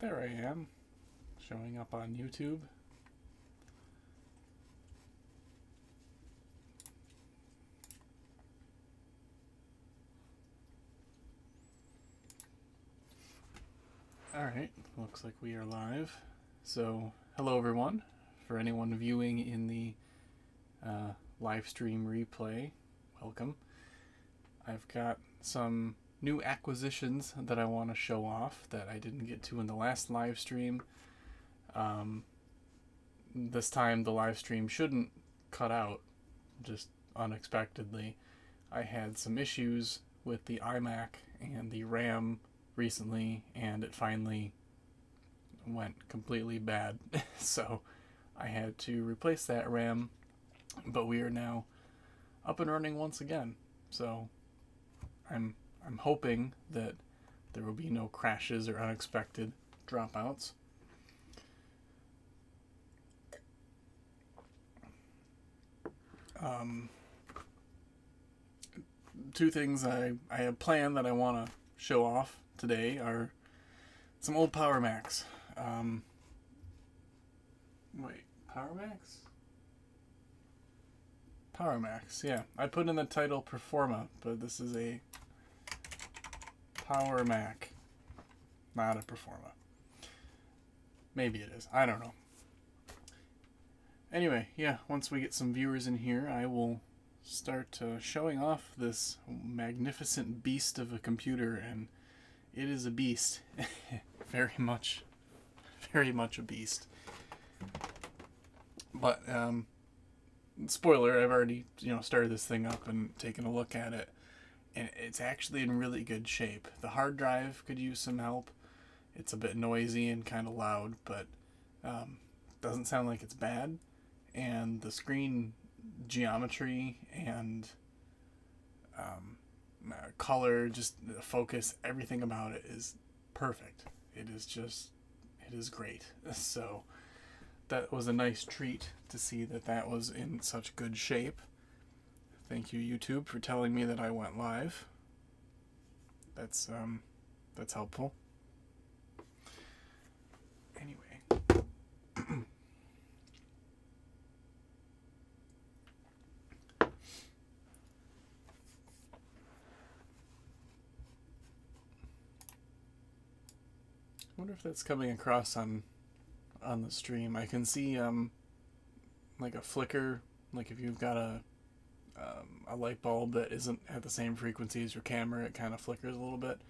There I am, showing up on YouTube. Alright, looks like we are live. So, hello everyone. For anyone viewing in the uh, live stream replay, welcome. I've got some new acquisitions that I want to show off that I didn't get to in the last live stream. Um, this time the live stream shouldn't cut out just unexpectedly. I had some issues with the iMac and the RAM recently, and it finally went completely bad. so I had to replace that RAM, but we are now up and running once again. So I'm I'm hoping that there will be no crashes or unexpected dropouts. Um, two things I, I have planned that I want to show off today are some old Power Macs. Um, wait, Power Macs? Power Macs, yeah. I put in the title Performa, but this is a Power Mac, not a Performa. Maybe it is. I don't know. Anyway, yeah, once we get some viewers in here, I will start uh, showing off this magnificent beast of a computer, and it is a beast. very much, very much a beast. But, um, spoiler, I've already, you know, started this thing up and taken a look at it, and it's actually in really good shape. The hard drive could use some help. It's a bit noisy and kind of loud, but um, doesn't sound like it's bad and the screen geometry and um, uh, color, just the focus, everything about it is perfect. It is just, it is great. So that was a nice treat to see that that was in such good shape. Thank you, YouTube, for telling me that I went live. That's um, that's helpful. Anyway. wonder if that's coming across on on the stream. I can see um like a flicker, like if you've got a um, a light bulb that isn't at the same frequency as your camera, it kind of flickers a little bit.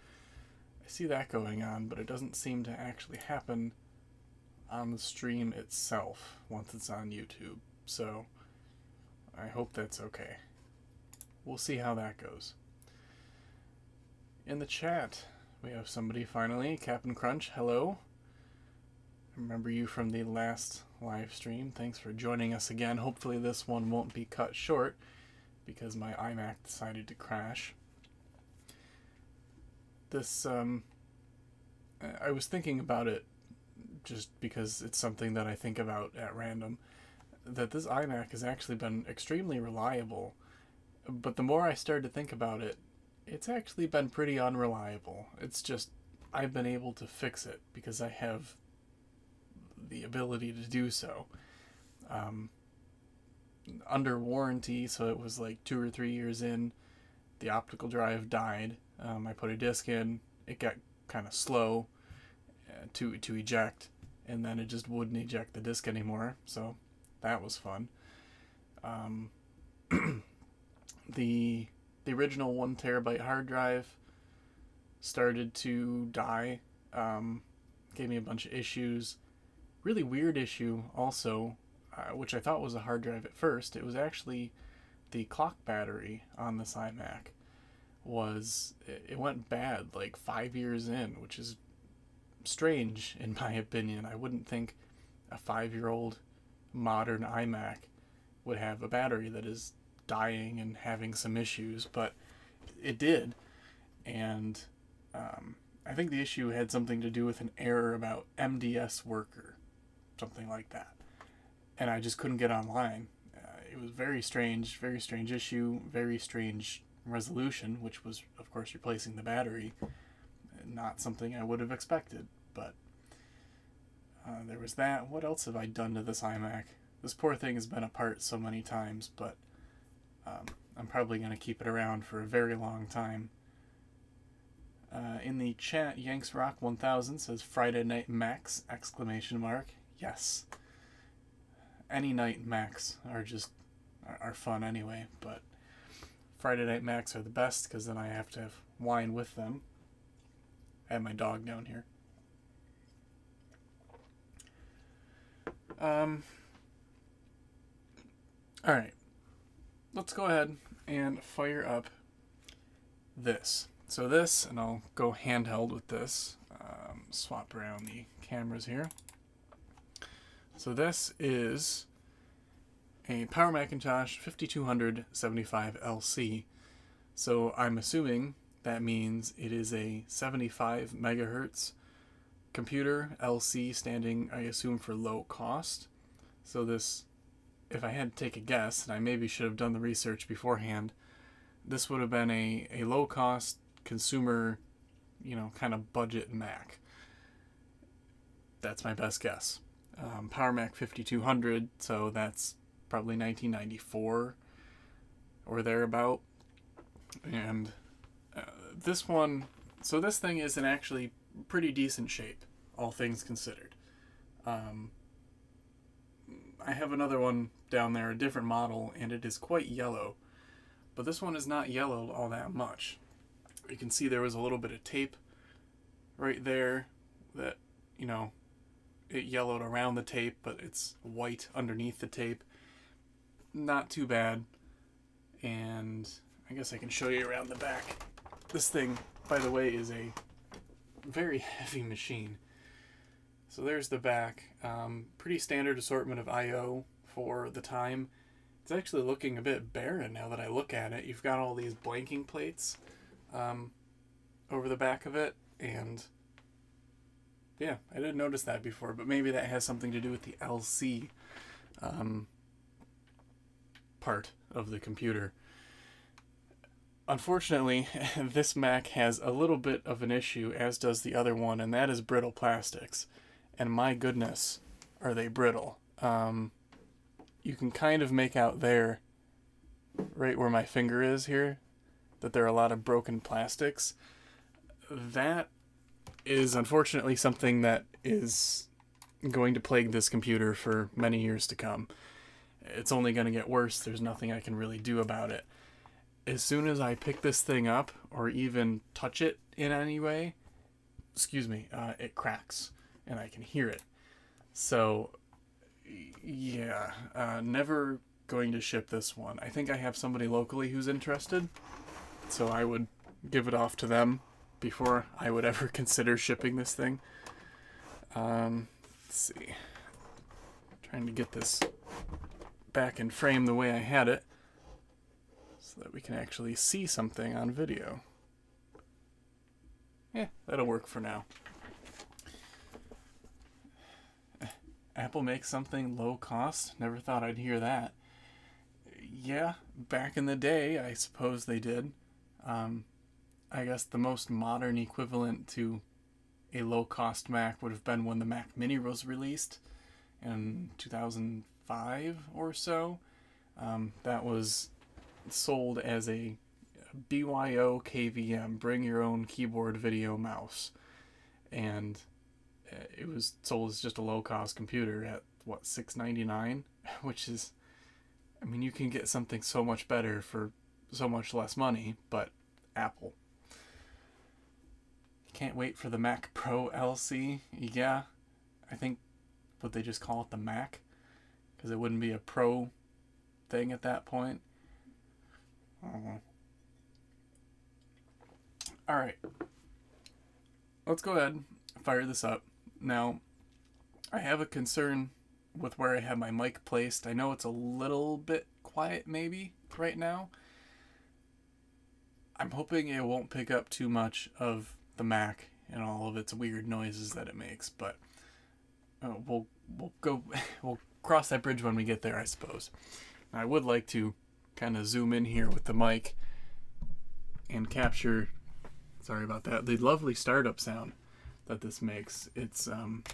I see that going on, but it doesn't seem to actually happen on the stream itself once it's on YouTube. So I hope that's okay. We'll see how that goes. In the chat, we have somebody finally. Captain Crunch, hello. Remember you from the last live stream. Thanks for joining us again. Hopefully this one won't be cut short because my iMac decided to crash. This, um, I was thinking about it just because it's something that I think about at random, that this iMac has actually been extremely reliable. But the more I started to think about it, it's actually been pretty unreliable. It's just I've been able to fix it because I have the ability to do so. Um, under warranty, so it was like two or three years in, the optical drive died. Um, I put a disc in, it got kind of slow uh, to to eject, and then it just wouldn't eject the disc anymore. So that was fun. Um, the the original one terabyte hard drive started to die. Um, gave me a bunch of issues. Really weird issue, also, uh, which I thought was a hard drive at first. It was actually the clock battery on this iMac. Was it went bad like five years in, which is strange in my opinion. I wouldn't think a five-year-old modern iMac would have a battery that is dying and having some issues, but it did. And um, I think the issue had something to do with an error about MDS worker, something like that. And I just couldn't get online. Uh, it was very strange, very strange issue, very strange resolution, which was, of course, replacing the battery. Not something I would have expected, but Uh, there was that. What else have I done to this iMac? This poor thing has been apart so many times, but um, I'm probably going to keep it around for a very long time. Uh, in the chat, Yanks Rock 1000 says Friday Night Macs! Exclamation mark. Yes. Any night Macs are just are, fun anyway, but Friday Night Macs are the best because then I have to have wine with them. I have my dog down here. Um. All right. Let's go ahead and fire up this. So this, and I'll go handheld with this. Um, swap around the cameras here. So this is a Power Macintosh 5275 LC. So I'm assuming that means it is a 75 megahertz computer, LC standing, I assume, for low cost. So this, if I had to take a guess, and I maybe should have done the research beforehand, this would have been a, a low cost consumer, you know, kind of budget Mac. That's my best guess. Um, Power Mac 5200, so that's probably 1994 or thereabout. And uh, this one, so this thing is in actually pretty decent shape, all things considered. Um, I have another one down there, a different model, and it is quite yellow. But this one is not yellow all that much you can see there was a little bit of tape right there that, you know, it yellowed around the tape, but it's white underneath the tape. Not too bad. And I guess I can show you around the back. This thing, by the way, is a very heavy machine. So there's the back. Um, pretty standard assortment of I.O. for the time. It's actually looking a bit barren now that I look at it. You've got all these blanking plates um, over the back of it, and yeah, I didn't notice that before, but maybe that has something to do with the LC um, part of the computer. Unfortunately, this Mac has a little bit of an issue, as does the other one, and that is brittle plastics. And my goodness, are they brittle. Um, you can kind of make out there, right where my finger is here, that there are a lot of broken plastics. That is unfortunately something that is going to plague this computer for many years to come. It's only going to get worse. There's nothing I can really do about it. As soon as I pick this thing up or even touch it in any way, excuse me, uh, it cracks and I can hear it. So, yeah, uh, never going to ship this one. I think I have somebody locally who's interested so I would give it off to them before I would ever consider shipping this thing. Um, let's see. trying to get this back in frame the way I had it so that we can actually see something on video. Yeah, that'll work for now. Apple makes something low cost? Never thought I'd hear that. Yeah, back in the day, I suppose they did. Um, I guess the most modern equivalent to a low cost Mac would have been when the Mac Mini was released in 2005 or so. Um, that was sold as a BYO KVM, bring your own keyboard video mouse. And uh, it was sold as just a low cost computer at what, 699 which is I mean you can get something so much better for so much less money, but Apple. Can't wait for the Mac Pro LC. Yeah, I think would they just call it the Mac? Because it wouldn't be a Pro thing at that point. Uh-huh. All right. Let's go ahead fire this up. Now, I have a concern with where I have my mic placed. I know it's a little bit quiet maybe right now. I'm hoping it won't pick up too much of the Mac and all of its weird noises that it makes, but uh, we'll we'll go we'll cross that bridge when we get there, I suppose. I would like to kind of zoom in here with the mic and capture sorry about that the lovely startup sound that this makes. It's um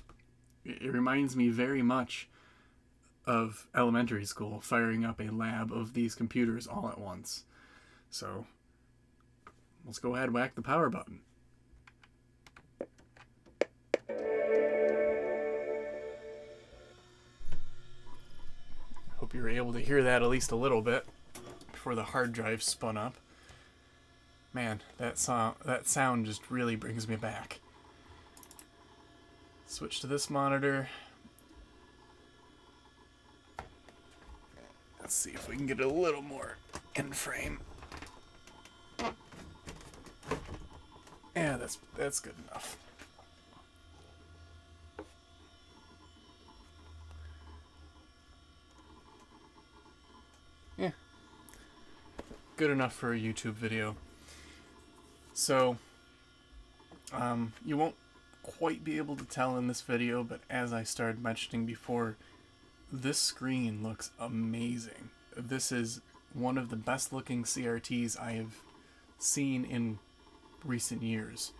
it reminds me very much of elementary school, firing up a lab of these computers all at once. So let's go ahead and whack the power button. You were able to hear that at least a little bit before the hard drive spun up. Man, that sound that sound just really brings me back. Switch to this monitor. Let's see if we can get a little more in frame. Yeah, that's that's good enough. Good enough for a YouTube video. So, um, you won't quite be able to tell in this video, but as I started mentioning before, this screen looks amazing. This is one of the best looking CRTs I have seen in recent years,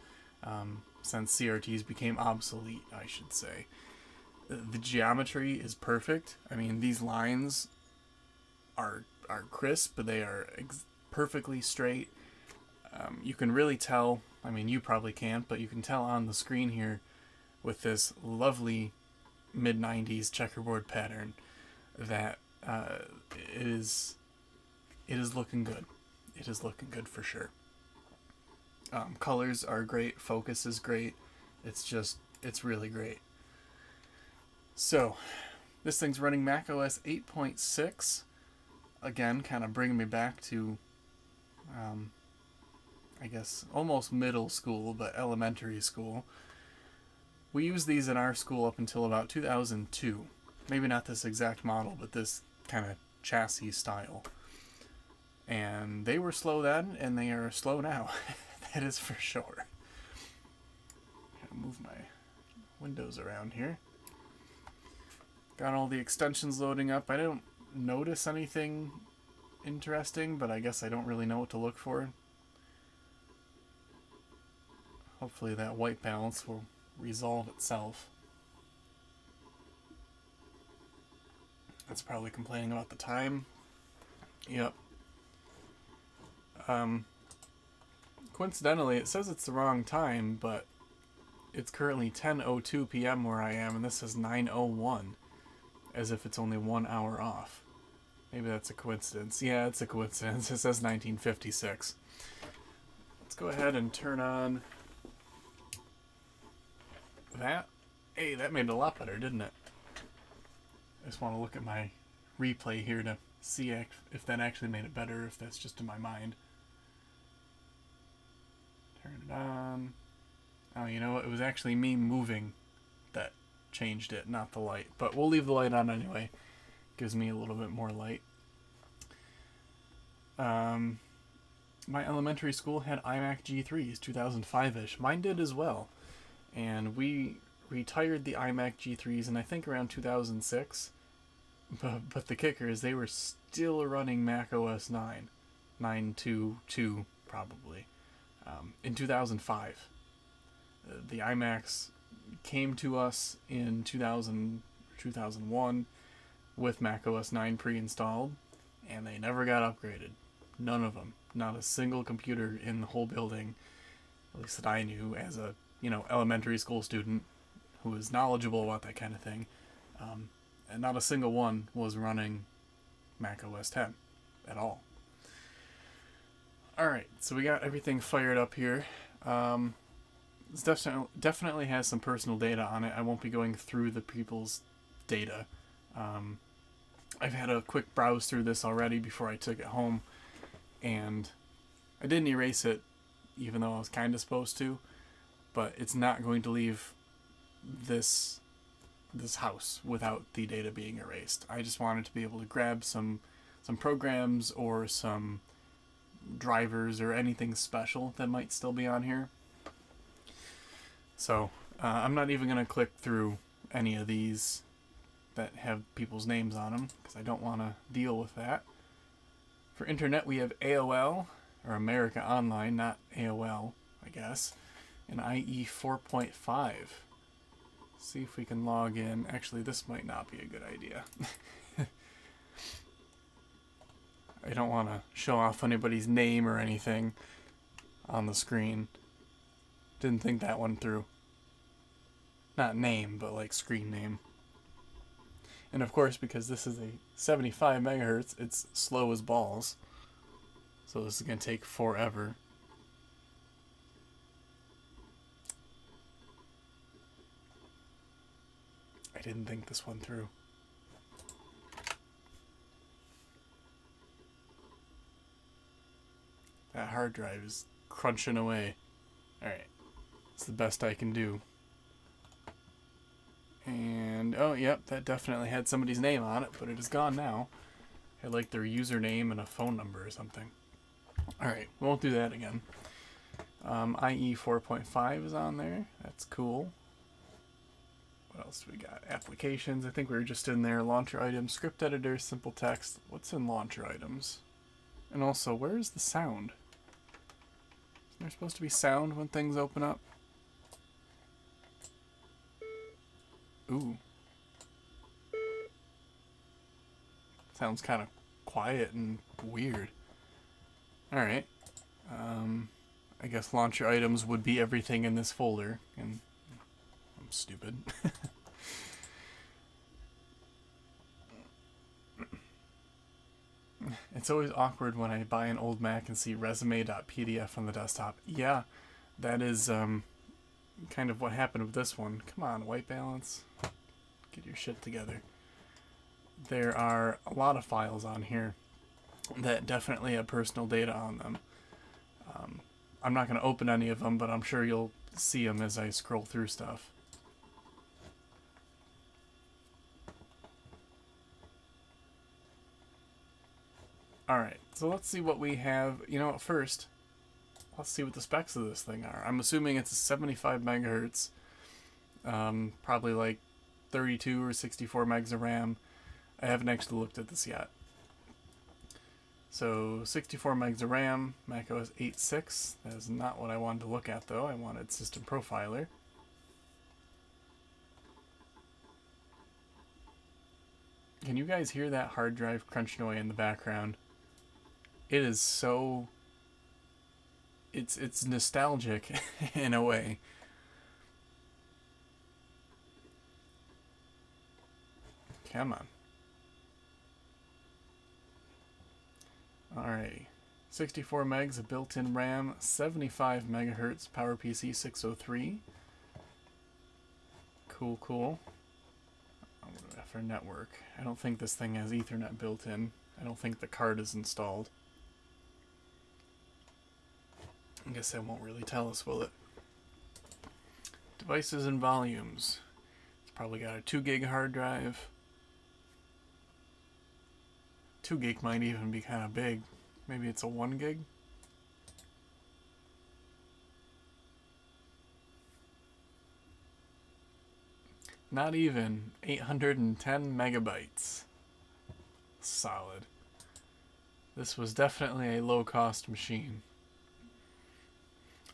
um, since CRTs became obsolete, I should say. The geometry is perfect. I mean, these lines are are crisp, they are perfectly straight. Um, you can really tell, I mean, you probably can't, but you can tell on the screen here with this lovely mid 90s checkerboard pattern that uh, it is it is looking good. It is looking good for sure. Um, colors are great. Focus is great. It's just it's really great. So, this thing's running Mac OS 8.6. Again, kind of bringing me back to, um, I guess, almost middle school, but elementary school. We used these in our school up until about 2002. Maybe not this exact model, but this kind of chassis style. And they were slow then, and they are slow now. that is for sure. Gotta move my windows around here. Got all the extensions loading up. I don't notice anything interesting, but I guess I don't really know what to look for. Hopefully that white balance will resolve itself. That's probably complaining about the time. Yep. Um, coincidentally, it says it's the wrong time, but it's currently 10.02 p.m. where I am, and this is 9.01, as if it's only one hour off. Maybe that's a coincidence. Yeah, it's a coincidence. It says 1956. Let's go ahead and turn on that. Hey, that made it a lot better, didn't it? I just want to look at my replay here to see if that actually made it better, if that's just in my mind. Turn it on. Oh, you know what? It was actually me moving that changed it, not the light. But we'll leave the light on anyway. Gives me a little bit more light. Um, my elementary school had iMac G3s, 2005-ish. Mine did as well. And we retired the iMac G3s in I think around 2006. But, but the kicker is they were still running Mac OS 9. 9.2.2 probably. Um, in 2005. Uh, the iMacs came to us in 2000, 2001 with Mac OS 9 pre-installed, and they never got upgraded. None of them. Not a single computer in the whole building, at least that I knew as a you know elementary school student who was knowledgeable about that kind of thing. Um, and not a single one was running Mac OS 10 at all. Alright, so we got everything fired up here. Um, this definitely, definitely has some personal data on it. I won't be going through the people's data. Um, I've had a quick browse through this already before I took it home, and I didn't erase it, even though I was kind of supposed to, but it's not going to leave this this house without the data being erased. I just wanted to be able to grab some some programs or some drivers or anything special that might still be on here. So uh, I'm not even going to click through any of these that have people's names on them because I don't want to deal with that. For internet, we have AOL, or America Online, not AOL, I guess, and IE 4.5. see if we can log in. Actually, this might not be a good idea. I don't want to show off anybody's name or anything on the screen. Didn't think that one through. Not name, but like screen name. And of course, because this is a 75 megahertz, it's slow as balls. So this is going to take forever. I didn't think this one through. That hard drive is crunching away. Alright. It's the best I can do. And, oh, yep, that definitely had somebody's name on it, but it is gone now. I like their username and a phone number or something. Alright, we won't do that again. Um, IE 4.5 is on there. That's cool. What else do we got? Applications. I think we were just in there. Launcher items, script editor, simple text. What's in launcher items? And also, where is the sound? Isn't there supposed to be sound when things open up? Ooh. Sounds kind of quiet and weird. Alright. Um, I guess launcher items would be everything in this folder, and I'm stupid. it's always awkward when I buy an old Mac and see resume.pdf on the desktop. Yeah, that is um, kind of what happened with this one. Come on, white balance. Get your shit together. There are a lot of files on here that definitely have personal data on them. Um, I'm not going to open any of them, but I'm sure you'll see them as I scroll through stuff. Alright, so let's see what we have. You know, first, let's see what the specs of this thing are. I'm assuming it's a 75 megahertz, um, probably like 32 or 64 megs of RAM. I haven't actually looked at this yet. So 64 megs of RAM, macOS 8.6. That is not what I wanted to look at though. I wanted System Profiler. Can you guys hear that hard drive crunch noise in the background? It is so it's it's nostalgic in a way. Come on. Alrighty. 64 megs of built-in RAM, 75 megahertz PowerPC 603. Cool, cool. For network. I don't think this thing has Ethernet built in. I don't think the card is installed. I guess that won't really tell us, will it? Devices and volumes. It's probably got a 2 gig hard drive. 2 gig might even be kind of big. Maybe it's a 1 gig? Not even 810 megabytes. Solid. This was definitely a low cost machine.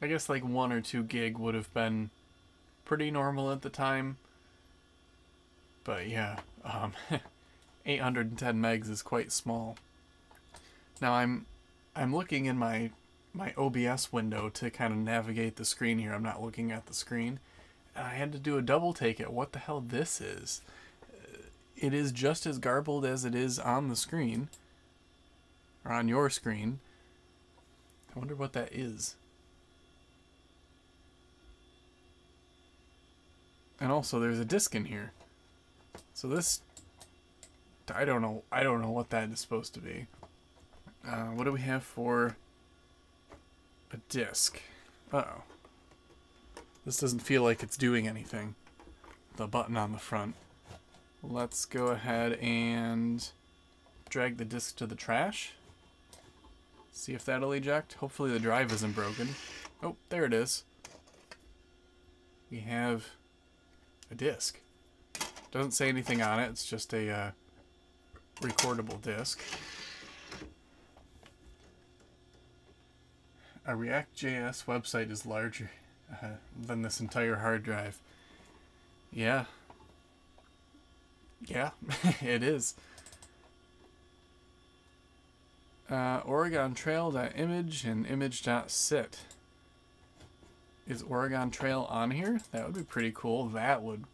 I guess like 1 or 2 gig would have been pretty normal at the time. But yeah, um, 810 megs is quite small. Now I'm I'm looking in my my OBS window to kind of navigate the screen here. I'm not looking at the screen. And I had to do a double take at what the hell this is. It is just as garbled as it is on the screen. Or on your screen. I wonder what that is. And also there's a disc in here. So this I don't know I don't know what that is supposed to be. Uh, what do we have for a disc? Uh oh. This doesn't feel like it's doing anything. The button on the front. Let's go ahead and drag the disc to the trash. See if that'll eject. Hopefully the drive isn't broken. Oh, there it is. We have a disc. Doesn't say anything on it. It's just a uh, recordable disc. A React.js website is larger uh, than this entire hard drive. Yeah. Yeah, it is. Uh, Oregon Trail.image and image.sit. Is Oregon Trail on here? That would be pretty cool. That would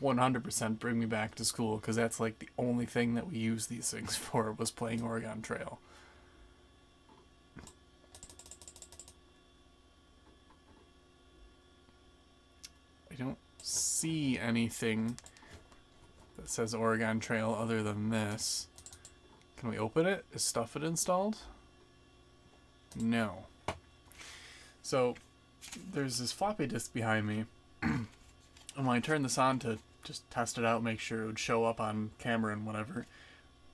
100% bring me back to school because that's like the only thing that we use these things for was playing Oregon Trail. I don't see anything that says Oregon Trail other than this. Can we open it? Is StuffIt installed? No. So, there's this floppy disk behind me. and when I turned this on to just test it out, make sure it would show up on camera and whatever,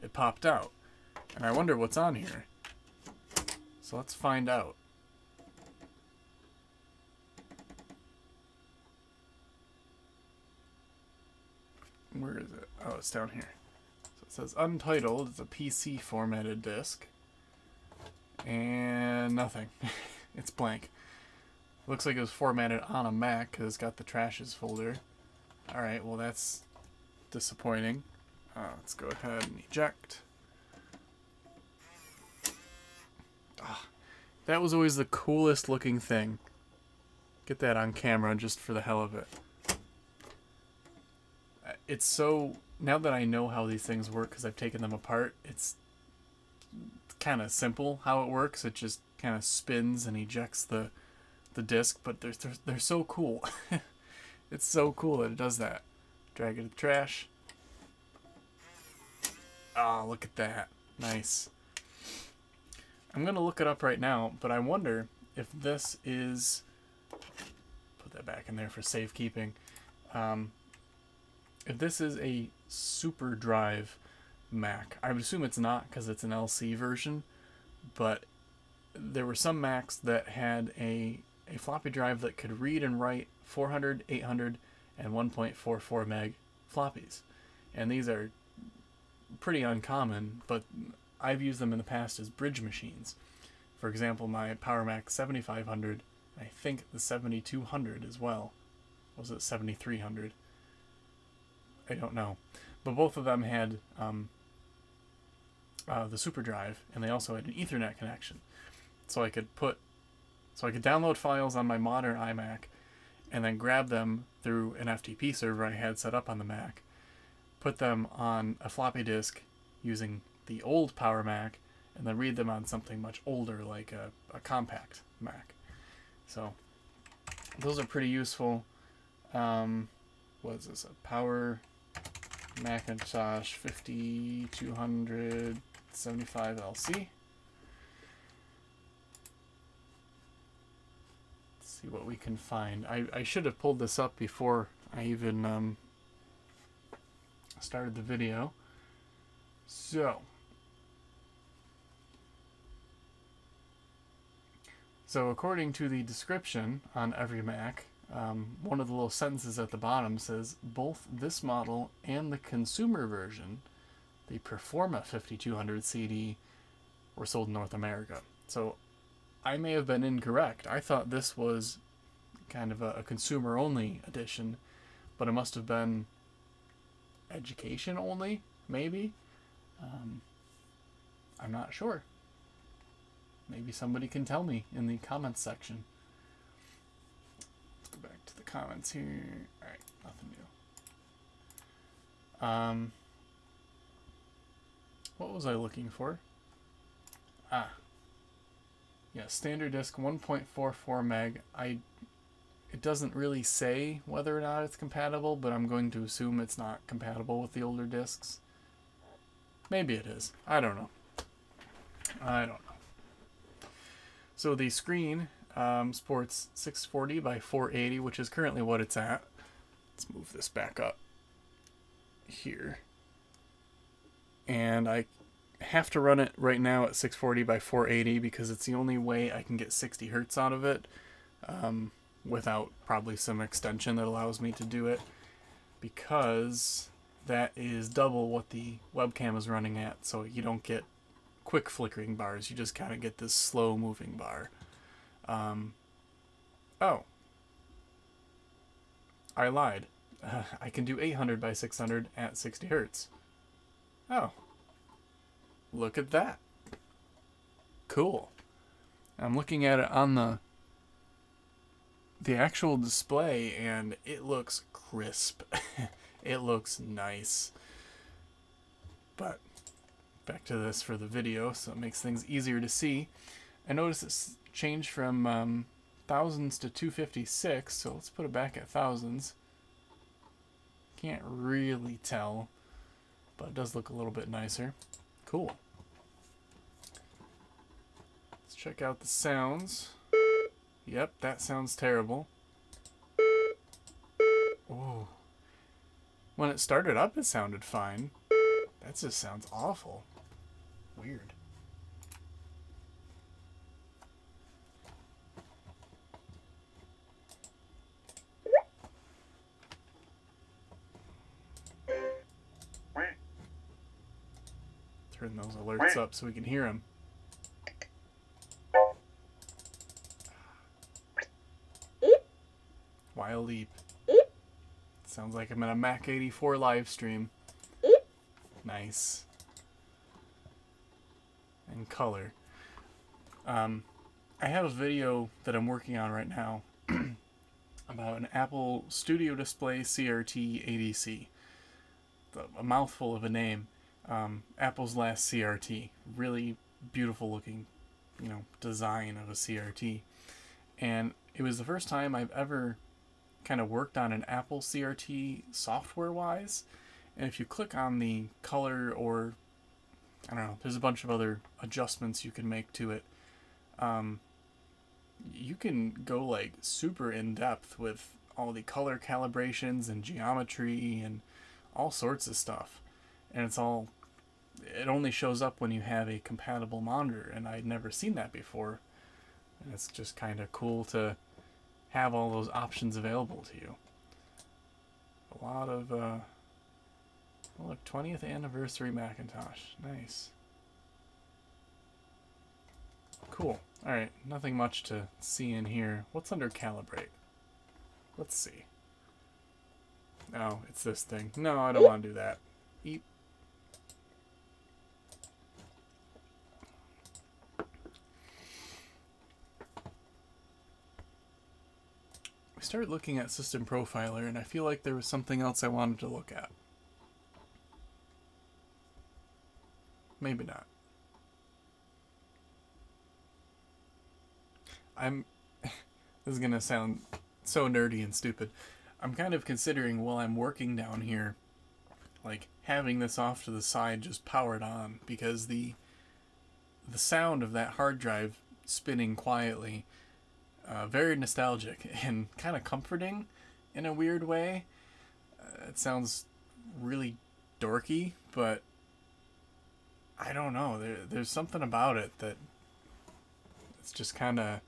it popped out. And I wonder what's on here. So let's find out. Where is it? Oh, it's down here. So it says Untitled. It's a PC formatted disk. And nothing. it's blank. Looks like it was formatted on a Mac because it's got the trashes folder. Alright, well that's disappointing. Uh, let's go ahead and eject. Ah, that was always the coolest looking thing. Get that on camera just for the hell of it it's so now that I know how these things work because I've taken them apart, it's kind of simple how it works. It just kind of spins and ejects the the disc, but they're they're, they're so cool. it's so cool that it does that. Drag it to the trash. Ah, oh, look at that. Nice. I'm gonna look it up right now, but I wonder if this is put that back in there for safekeeping. Um, if this is a Super Drive Mac, I would assume it's not because it's an LC version, but there were some Macs that had a, a floppy drive that could read and write 400, 800, and 1.44 meg floppies. And these are pretty uncommon, but I've used them in the past as bridge machines. For example, my Power Mac 7500, I think the 7200 as well. Was it 7300? I don't know. But both of them had um, uh, the super drive, and they also had an Ethernet connection. So I could put, so I could download files on my modern iMac, and then grab them through an FTP server I had set up on the Mac, put them on a floppy disk using the old Power Mac, and then read them on something much older like a, a compact Mac. So those are pretty useful. Um, what is this? A Power Macintosh 5275 LC. See what we can find. I, I should have pulled this up before I even um, started the video. So, so according to the description on every Mac, um, one of the little sentences at the bottom says both this model and the consumer version, the Performa 5200 CD, were sold in North America. So I may have been incorrect. I thought this was kind of a, a consumer only edition, but it must have been education only, maybe. Um, I'm not sure. Maybe somebody can tell me in the comments section Let's go back to the comments here. Alright, nothing new. Um, what was I looking for? Ah. Yeah, standard disk 1.44 meg. I it doesn't really say whether or not it's compatible, but I'm going to assume it's not compatible with the older discs. Maybe it is. I don't know. I don't know. So the screen um, sports 640 by 480, which is currently what it's at. Let's move this back up here. And I have to run it right now at 640 by 480 because it's the only way I can get 60 hertz out of it um, without probably some extension that allows me to do it because that is double what the webcam is running at so you don't get quick flickering bars you just kind of get this slow moving bar um, oh. I lied. uh, I can do 800 by 600 at 60 hertz. Oh. Look at that. Cool. I'm looking at it on the the actual display and it looks crisp. it looks nice. But back to this for the video so it makes things easier to see. I noticed it's changed from um, thousands to 256, so let's put it back at thousands. Can't really tell, but it does look a little bit nicer. Cool. Let's check out the sounds. Yep, that sounds terrible. Ooh. When it started up, it sounded fine. That just sounds awful. Weird. Turn those alerts up so we can hear them. Wild Eep. Sounds like I'm in a Mac 84 live stream. Nice. And color. Um, I have a video that I'm working on right now about an Apple Studio Display CRT ADC. A mouthful of a name. Um, Apple's last CRT. Really beautiful looking, you know, design of a CRT. And it was the first time I've ever kind of worked on an Apple CRT software wise. And if you click on the color or I don't know, there's a bunch of other adjustments you can make to it. Um, you can go like super in depth with all the color calibrations and geometry and all sorts of stuff. And it's all, it only shows up when you have a compatible monitor, and I'd never seen that before. And it's just kind of cool to have all those options available to you. A lot of, uh, oh, look, 20th anniversary Macintosh. Nice. Cool. Alright, nothing much to see in here. What's under calibrate? Let's see. No, it's this thing. No, I don't want to do that. Eat. Started looking at System Profiler, and I feel like there was something else I wanted to look at. Maybe not. I'm. this is gonna sound so nerdy and stupid. I'm kind of considering while I'm working down here, like having this off to the side just powered on because the the sound of that hard drive spinning quietly, uh, very nostalgic and kind of comforting in a weird way. Uh, it sounds really dorky, but I don't know. There, there's something about it that it's just kind of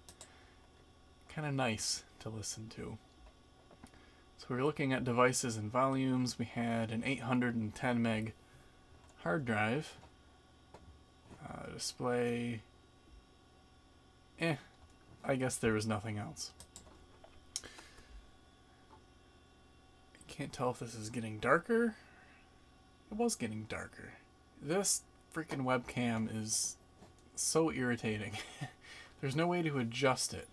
kind of nice to listen to. So we are looking at devices and volumes. We had an 810 meg hard drive. Uh, display. Eh, I guess there was nothing else. I can't tell if this is getting darker. It was getting darker. This freaking webcam is so irritating. There's no way to adjust it.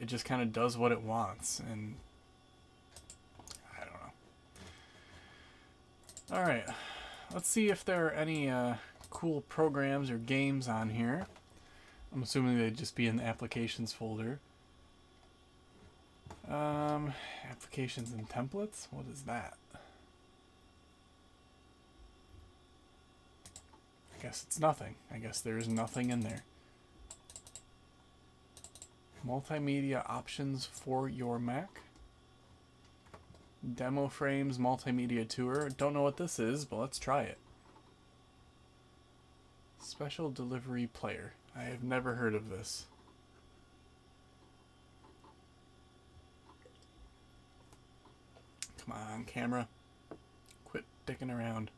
It just kind of does what it wants, and I don't know. All right, let's see if there are any uh, cool programs or games on here. I'm assuming they'd just be in the applications folder. Um, applications and templates? What is that? I guess it's nothing. I guess there is nothing in there. Multimedia options for your Mac. Demo frames multimedia tour. Don't know what this is, but let's try it. Special delivery player. I have never heard of this. Come on, camera. Quit dicking around.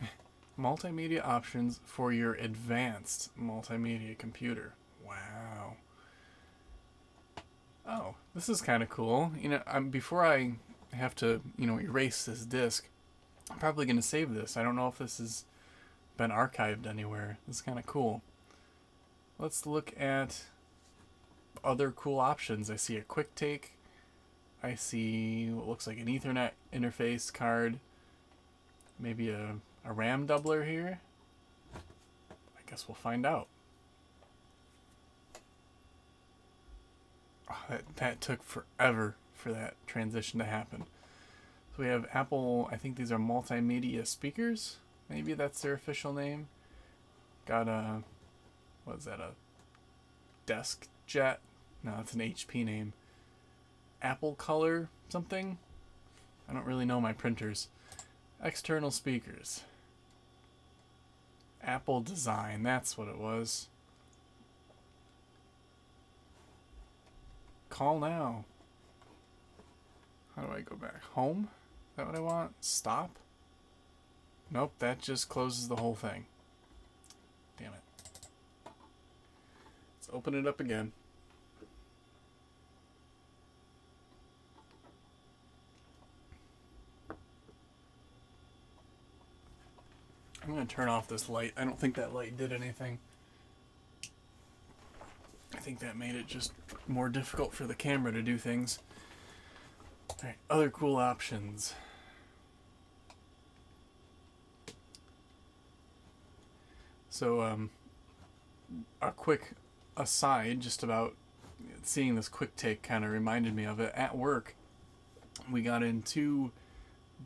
Multimedia options for your advanced multimedia computer. Wow. Oh, this is kind of cool. You know, I'm, before I have to, you know, erase this disc, I'm probably going to save this. I don't know if this has been archived anywhere. Is kind of cool. Let's look at other cool options. I see a QuickTake. I see what looks like an Ethernet interface card. Maybe a, a RAM doubler here. I guess we'll find out. Oh, that, that took forever for that transition to happen. So we have Apple, I think these are multimedia speakers. Maybe that's their official name. Got a, what is that, a desk jet? No, it's an HP name. Apple Color something? I don't really know my printers. External speakers. Apple Design, that's what it was. Call now. How do I go back? Home? Is that what I want? Stop? Nope, that just closes the whole thing. Damn it. Let's open it up again. I'm going to turn off this light. I don't think that light did anything. I think that made it just more difficult for the camera to do things. Alright, other cool options. So, um, a quick aside just about seeing this QuickTake kind of reminded me of it. At work, we got in two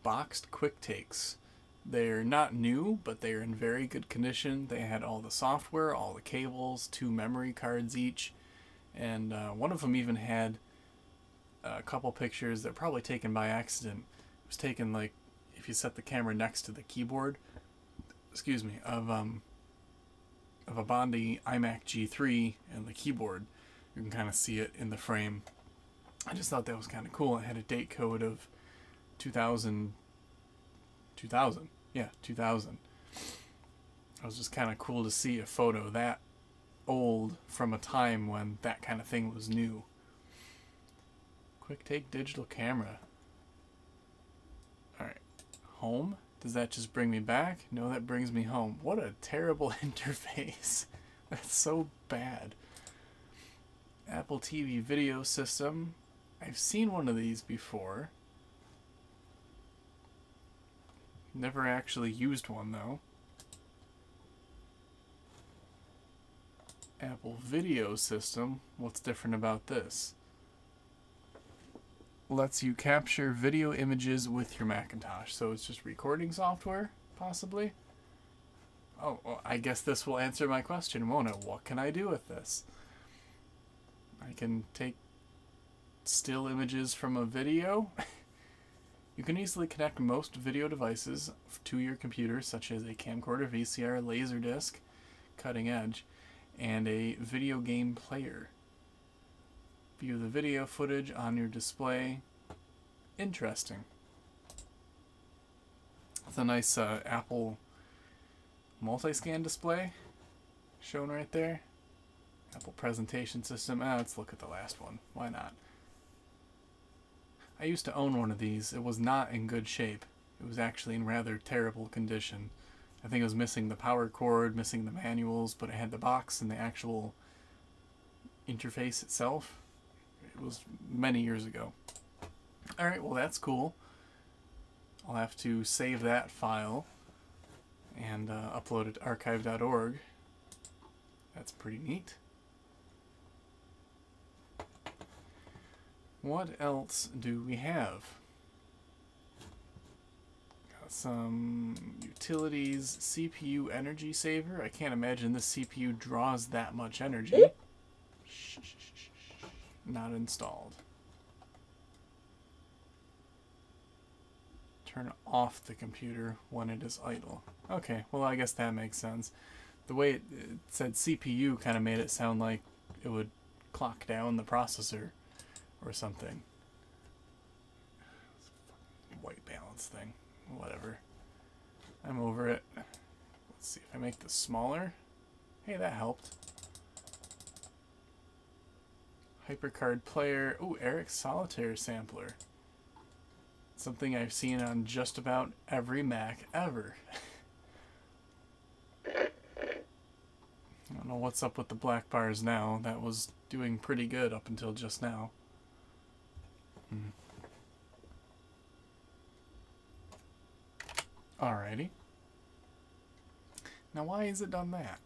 boxed QuickTakes. They're not new, but they're in very good condition. They had all the software, all the cables, two memory cards each, and uh, one of them even had a couple pictures that were probably taken by accident. It was taken like if you set the camera next to the keyboard, excuse me, of um, of a Bondi iMac G3 and the keyboard. You can kind of see it in the frame. I just thought that was kind of cool. It had a date code of 2000 2000. Yeah, 2000. It was just kind of cool to see a photo that old from a time when that kind of thing was new. QuickTake digital camera. Alright. Home? Does that just bring me back? No, that brings me home. What a terrible interface. That's so bad. Apple TV video system. I've seen one of these before. Never actually used one though. Apple Video System. What's different about this? Lets you capture video images with your Macintosh. So it's just recording software, possibly? Oh, well, I guess this will answer my question, won't it? What can I do with this? I can take still images from a video. You can easily connect most video devices to your computer, such as a camcorder, VCR, Laserdisc, cutting edge, and a video game player. View the video footage on your display. Interesting. It's a nice uh, Apple multi-scan display shown right there. Apple presentation system. Ah, let's look at the last one. Why not? I used to own one of these. It was not in good shape. It was actually in rather terrible condition. I think it was missing the power cord, missing the manuals, but it had the box and the actual interface itself. Was many years ago. Alright, well that's cool. I'll have to save that file and uh, upload it to archive.org. That's pretty neat. What else do we have? Got some utilities, CPU energy saver. I can't imagine this CPU draws that much energy. Not installed. Turn off the computer when it is idle. Okay, well I guess that makes sense. The way it, it said CPU kind of made it sound like it would clock down the processor or something. White balance thing. Whatever. I'm over it. Let's see if I make this smaller. Hey, that helped. HyperCard player. Oh, Eric Solitaire sampler. Something I've seen on just about every Mac ever. I don't know what's up with the black bars now. That was doing pretty good up until just now. Hmm. Alrighty. Now why has it done that?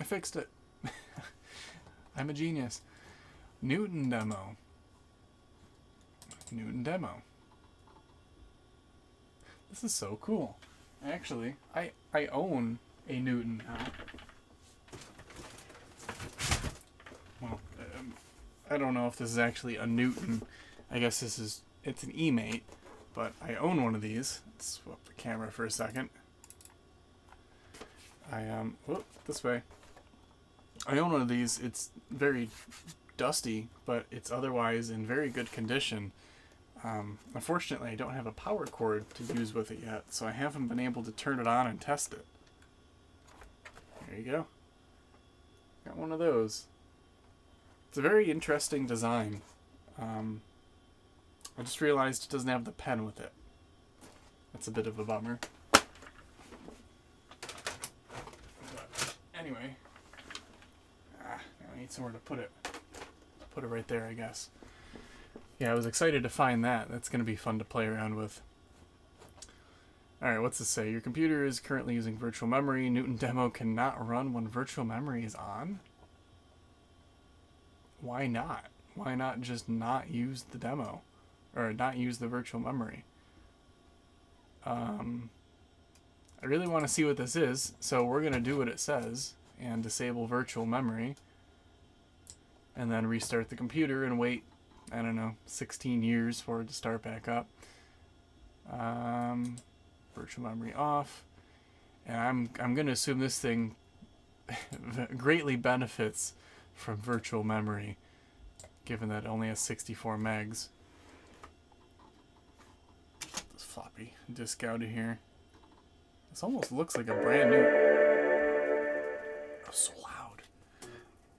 I fixed it. I'm a genius. Newton demo. Newton demo. This is so cool. Actually, I I own a Newton now. Well, um, I don't know if this is actually a Newton. I guess this is it's an eMate, but I own one of these. Let's swap the camera for a second. I um whoop this way. I own one of these. It's very dusty, but it's otherwise in very good condition. Um, unfortunately, I don't have a power cord to use with it yet, so I haven't been able to turn it on and test it. There you go. Got one of those. It's a very interesting design. Um, I just realized it doesn't have the pen with it. That's a bit of a bummer. But anyway, I need somewhere to put it. Put it right there, I guess. Yeah, I was excited to find that. That's going to be fun to play around with. Alright, what's this say? Your computer is currently using virtual memory. Newton demo cannot run when virtual memory is on? Why not? Why not just not use the demo? Or not use the virtual memory? Um, I really want to see what this is, so we're going to do what it says and disable virtual memory. And then restart the computer and wait I don't know, 16 years for it to start back up. Um, virtual memory off. And I'm, I'm going to assume this thing greatly benefits from virtual memory, given that it only has 64 megs. This floppy disk out of here. This almost looks like a brand new...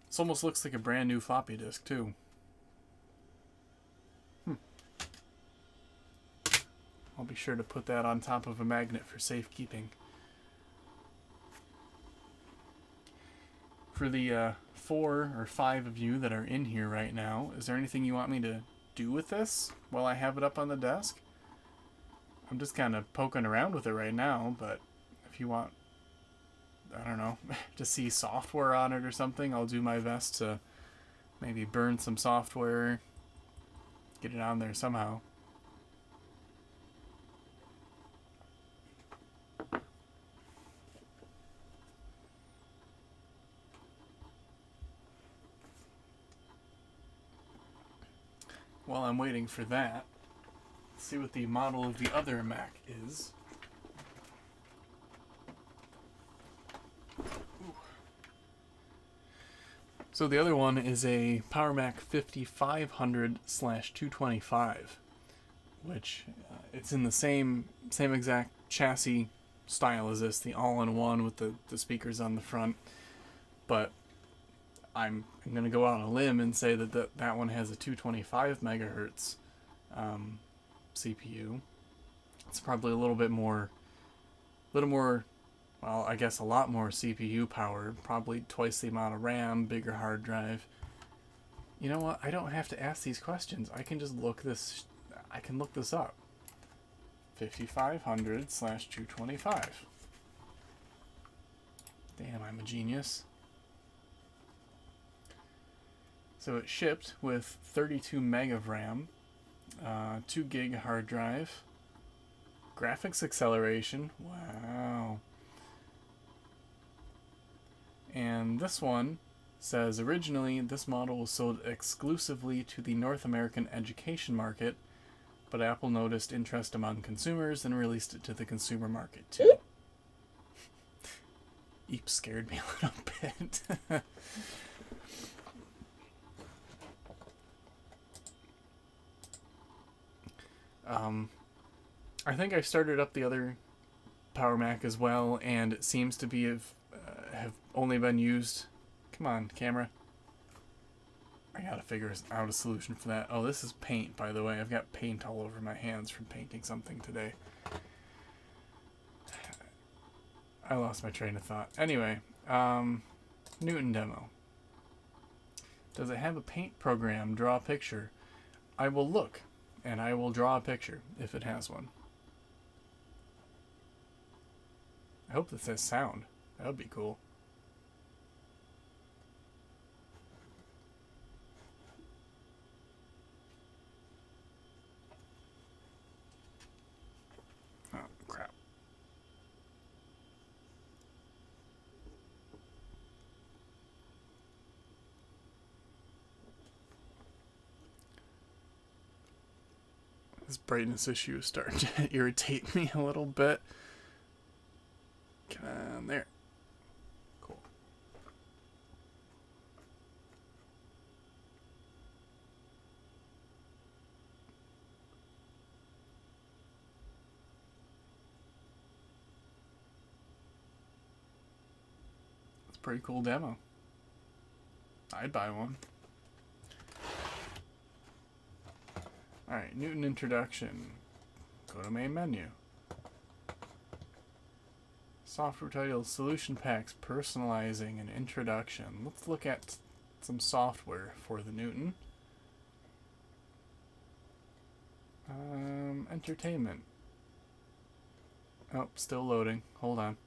This almost looks like a brand new floppy disk, too. I'll be sure to put that on top of a magnet for safekeeping. For the uh, four or five of you that are in here right now, is there anything you want me to do with this while I have it up on the desk? I'm just kind of poking around with it right now, but if you want, I don't know, to see software on it or something, I'll do my best to maybe burn some software, get it on there somehow. while I'm waiting for that, see what the model of the other Mac is. So the other one is a Power Mac 5500 slash 225, which uh, it's in the same same exact chassis style as this, the all-in-one with the, the speakers on the front, but I'm, I'm going to go out on a limb and say that the, that one has a 225 megahertz um, CPU. It's probably a little bit more, a little more, well, I guess a lot more CPU power, probably twice the amount of RAM, bigger hard drive. You know what? I don't have to ask these questions. I can just look this, I can look this up. 5500 slash 225. Damn, I'm a genius. So it shipped with 32 meg of RAM, uh, 2 gig hard drive, graphics acceleration, wow. And this one says originally this model was sold exclusively to the North American education market, but Apple noticed interest among consumers and released it to the consumer market too. Eep scared me a little bit. Um, I think I started up the other Power Mac as well, and it seems to be of, have only been used. Come on, camera. I gotta figure out a solution for that. Oh, this is paint, by the way. I've got paint all over my hands from painting something today. I lost my train of thought. Anyway, um, Newton demo. Does it have a paint program, draw a picture? I will look, and I will draw a picture if it has one. I hope this has sound. That would be cool. Oh, crap. This brightness issue is starting to irritate me a little bit. Come on, there. Pretty cool demo. I'd buy one. Alright, Newton introduction. Go to main menu. Software title Solution Packs Personalizing and Introduction. Let's look at some software for the Newton. Um, entertainment. Oh, still loading. Hold on.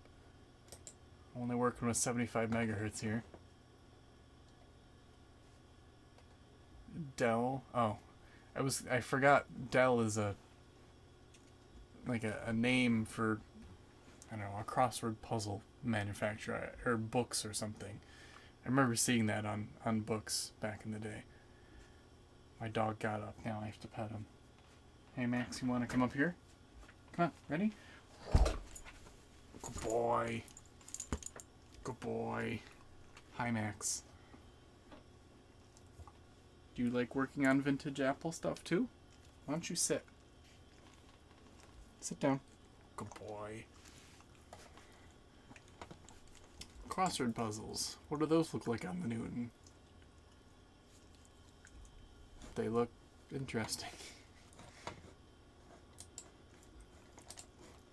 Only working with 75 megahertz here. Dell. Oh, I was I forgot Dell is a like a, a name for I don't know a crossword puzzle manufacturer or books or something. I remember seeing that on on books back in the day. My dog got up. Now I have to pet him. Hey Max, you want to come up here? Come on, ready? Good boy. Good boy. Hi Max. Do you like working on vintage Apple stuff too? Why don't you sit? Sit down. Good boy. Crossword puzzles. What do those look like on the Newton? They look interesting.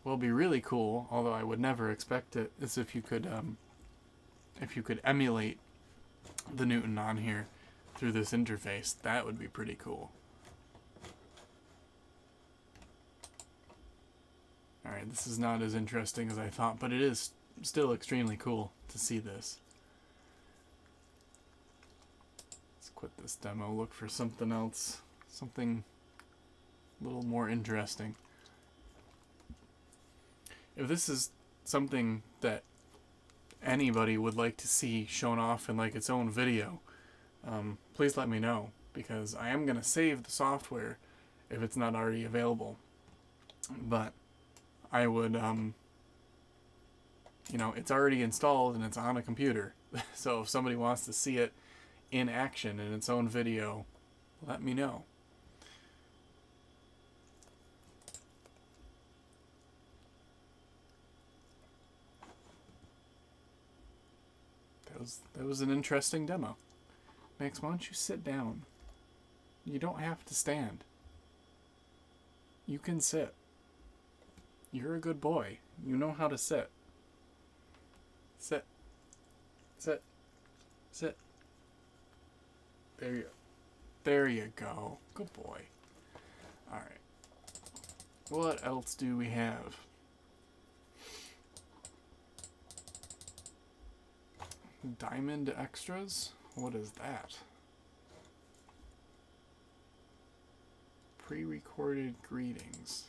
What would be really cool, although I would never expect it, is if you could um, if you could emulate the Newton on here through this interface. That would be pretty cool. Alright, this is not as interesting as I thought, but it is still extremely cool to see this. Let's quit this demo, look for something else, something a little more interesting. If this is something that anybody would like to see shown off in like its own video, um, please let me know because I am going to save the software if it's not already available. But I would, um, you know, it's already installed and it's on a computer. so if somebody wants to see it in action in its own video, let me know. That was that was an interesting demo. Max, why don't you sit down? You don't have to stand. You can sit. You're a good boy. You know how to sit. Sit. Sit. Sit. There you There you go. Good boy. Alright. What else do we have? Diamond extras? What is that? Pre-recorded greetings.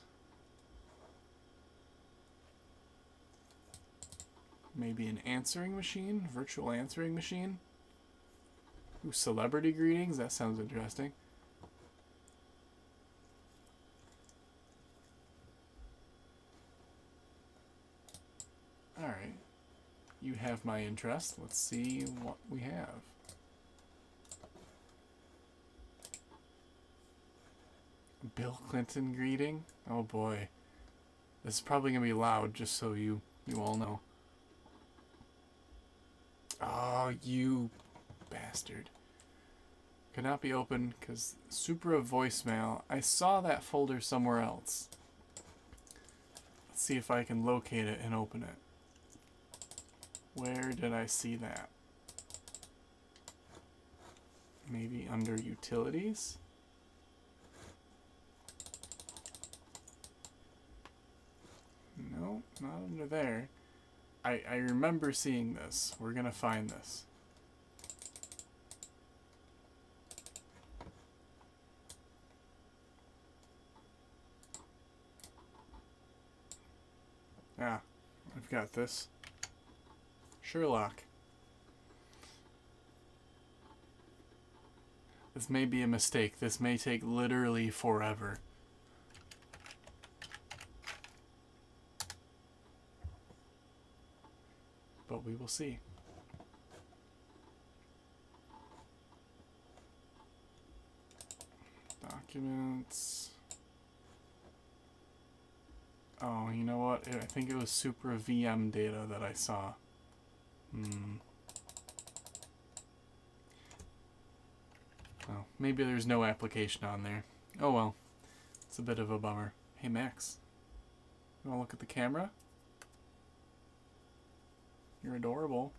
Maybe an answering machine? Virtual answering machine? Ooh, celebrity greetings? That sounds interesting. Alright. You have my interest. Let's see what we have. Bill Clinton greeting? Oh boy. This is probably going to be loud, just so you, you all know. Oh, you bastard. Could not be open because Supra voicemail. I saw that folder somewhere else. Let's see if I can locate it and open it. Where did I see that? Maybe under utilities? No, not under there. I, I remember seeing this. We're gonna find this. Yeah, I've got this. Sherlock. This may be a mistake. This may take literally forever. But we will see. Documents. Oh, you know what? I think it was Supra VM data that I saw. Hmm. Oh, maybe there's no application on there. Oh well. It's a bit of a bummer. Hey Max. You wanna look at the camera? You're adorable.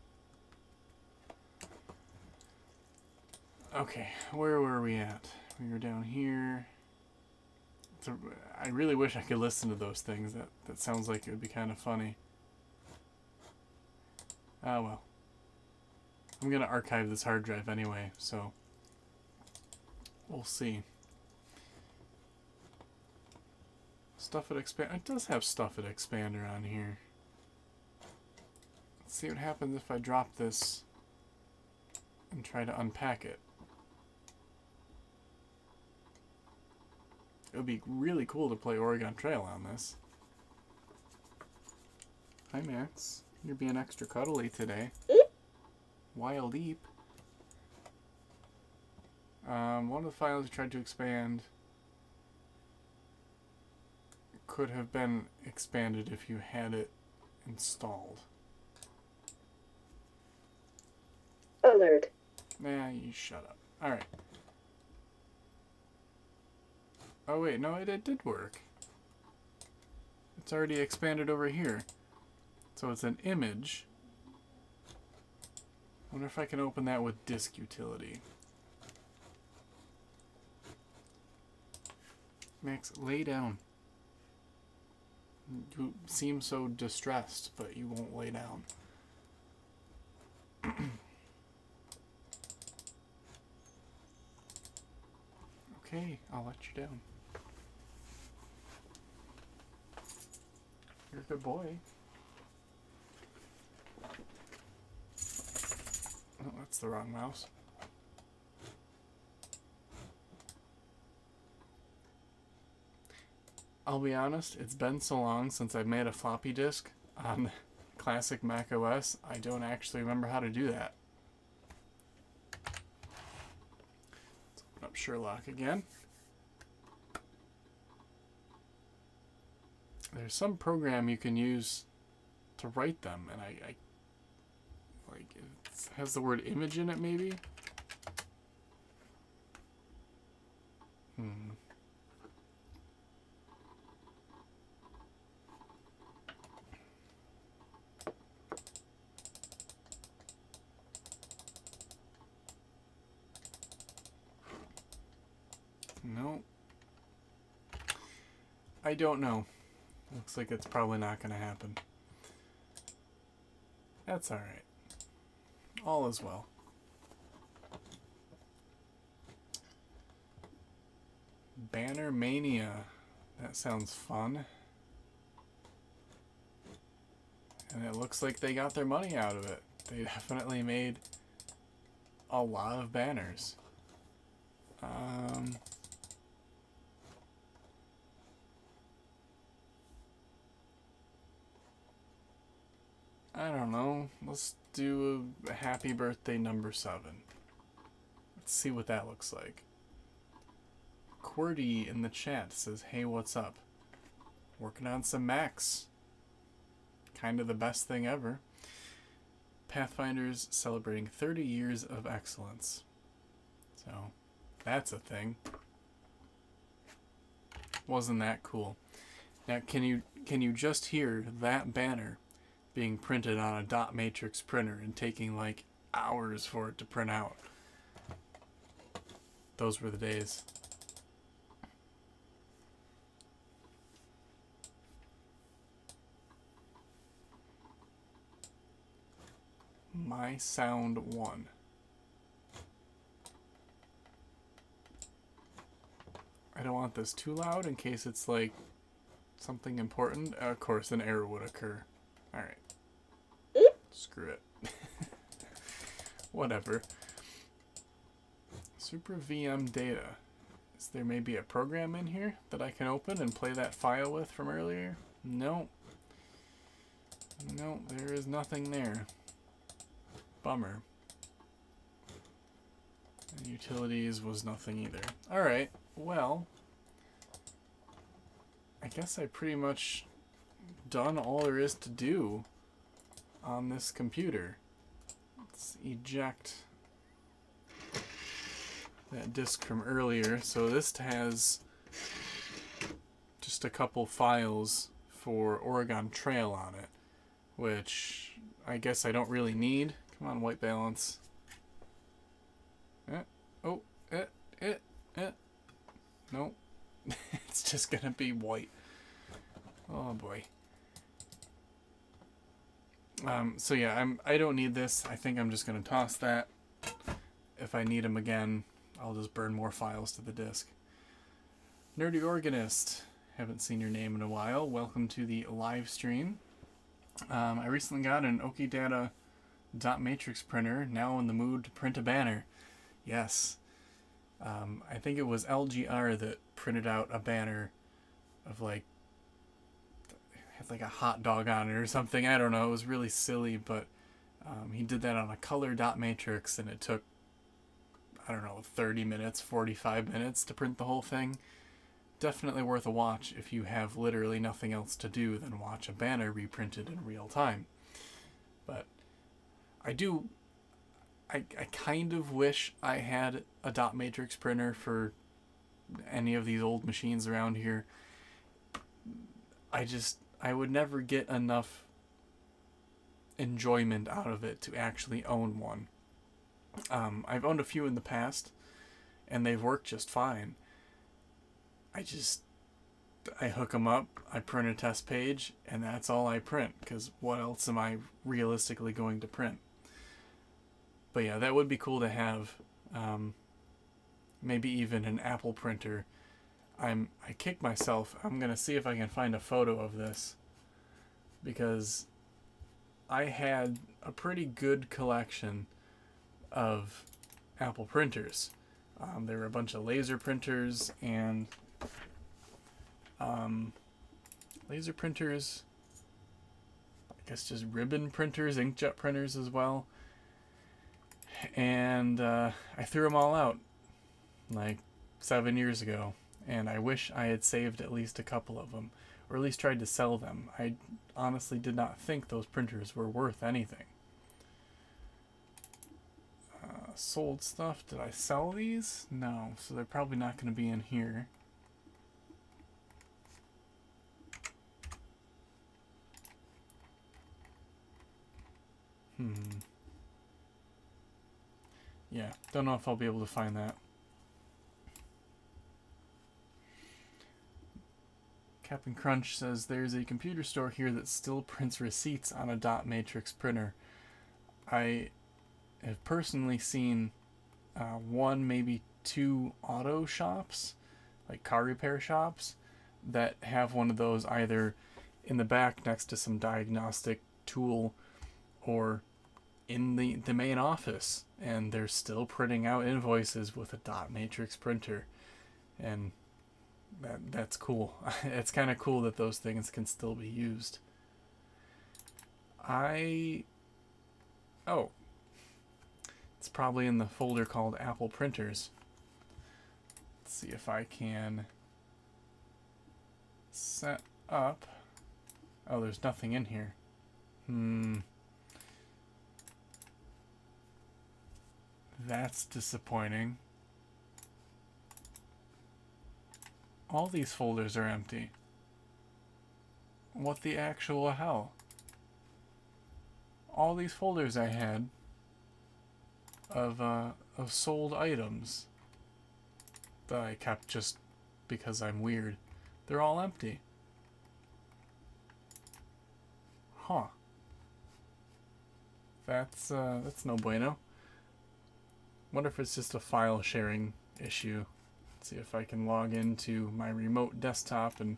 Okay, where were we at? We were down here. A, I really wish I could listen to those things. That that sounds like it would be kind of funny. Ah well. I'm gonna archive this hard drive anyway, so we'll see. StuffIt expand. It does have StuffIt Expander on here. Let's see what happens if I drop this and try to unpack it. It would be really cool to play Oregon Trail on this. Hi, Max. You're being extra cuddly today. Wild Eep. Um, one of the files you tried to expand could have been expanded if you had it installed. Alert. Nah, you shut up. Alright. Oh wait, no, it, it did work. It's already expanded over here. So it's an image. wonder if I can open that with disk utility. Max, lay down. You seem so distressed, but you won't lay down. okay, I'll let you down. You're a good boy. Oh, that's the wrong mouse. I'll be honest, it's been so long since I've made a floppy disk on classic Mac OS, I don't actually remember how to do that. Let's open up Sherlock again. There's some program you can use to write them, and I, I has the word image in it, maybe. Hmm. No. I don't know. Looks like it's probably not going to happen. That's alright. All is well. Banner Mania. That sounds fun. And it looks like they got their money out of it. They definitely made a lot of banners. Um... I don't know. Let's do a happy birthday number seven. Let's see what that looks like. QWERTY in the chat says, hey, what's up? Working on some Macs. Kind of the best thing ever. Pathfinders celebrating 30 years of excellence. So, that's a thing. Wasn't that cool? Now, can you can you just hear that banner being printed on a dot matrix printer and taking like hours for it to print out? Those were the days. My sound one. I don't want this too loud in case it's like something important. of course, an error would occur. Alright. Screw it. Whatever. Supra VM data. Is there maybe a program in here that I can open and play that file with from earlier? No. No, there is nothing there. Bummer. And utilities was nothing either. Alright, well, I guess I pretty much done all there is to do on this computer. Let's eject that disk from earlier. So this has just a couple files for Oregon Trail on it, which I guess I don't really need. Come on, white balance. Eh, oh, eh, eh, eh. Nope. it's just gonna be white. Oh boy. Um, so yeah, I'm. I don't need this. I think I'm just gonna toss that. If I need them again, I'll just burn more files to the disk. Nerdy Organist, haven't seen your name in a while. Welcome to the live stream. Um, I recently got an Okidata dot matrix printer. Now in the mood to print a banner. Yes, um, I think it was LGR that printed out a banner of like had like a hot dog on it or something. I don't know. It was really silly, but um, he did that on a color dot matrix, and it took I don't know 30 minutes, 45 minutes to print the whole thing. Definitely worth a watch if you have literally nothing else to do than watch a banner reprinted in real time. But I do I, I kind of wish I had a dot matrix printer for any of these old machines around here. I just I would never get enough enjoyment out of it to actually own one. Um, I've owned a few in the past, and they've worked just fine. I just I hook them up, I print a test page, and that's all I print. Because what else am I realistically going to print? But yeah, that would be cool to have. Um, maybe even an Apple printer. I'm I kick myself. I'm gonna see if I can find a photo of this because I had a pretty good collection of Apple printers. Um, there were a bunch of laser printers and um, laser printers. I guess just ribbon printers, inkjet printers as well and uh, I threw them all out like seven years ago. And I wish I had saved at least a couple of them, or at least tried to sell them. I honestly did not think those printers were worth anything. Uh, sold stuff. Did I sell these? No, so they're probably not going to be in here. Hmm. Yeah, don't know if I'll be able to find that. Captain Crunch says there's a computer store here that still prints receipts on a dot matrix printer. I have personally seen uh, one, maybe two auto shops, like car repair shops, that have one of those either in the back next to some diagnostic tool or in the, the main office and they're still printing out invoices with a dot matrix printer and that that's cool. It's kind of cool that those things can still be used. I oh. It's probably in the folder called apple printers. Let's see if i can set up. Oh there's nothing in here. Hmm. That's disappointing. All these folders are empty. What the actual hell? All these folders I had of uh, of sold items that I kept just because I'm weird. They're all empty. Huh. That's uh, that's no bueno. Wonder if it's just a file sharing issue. Let's see if I can log into my remote desktop and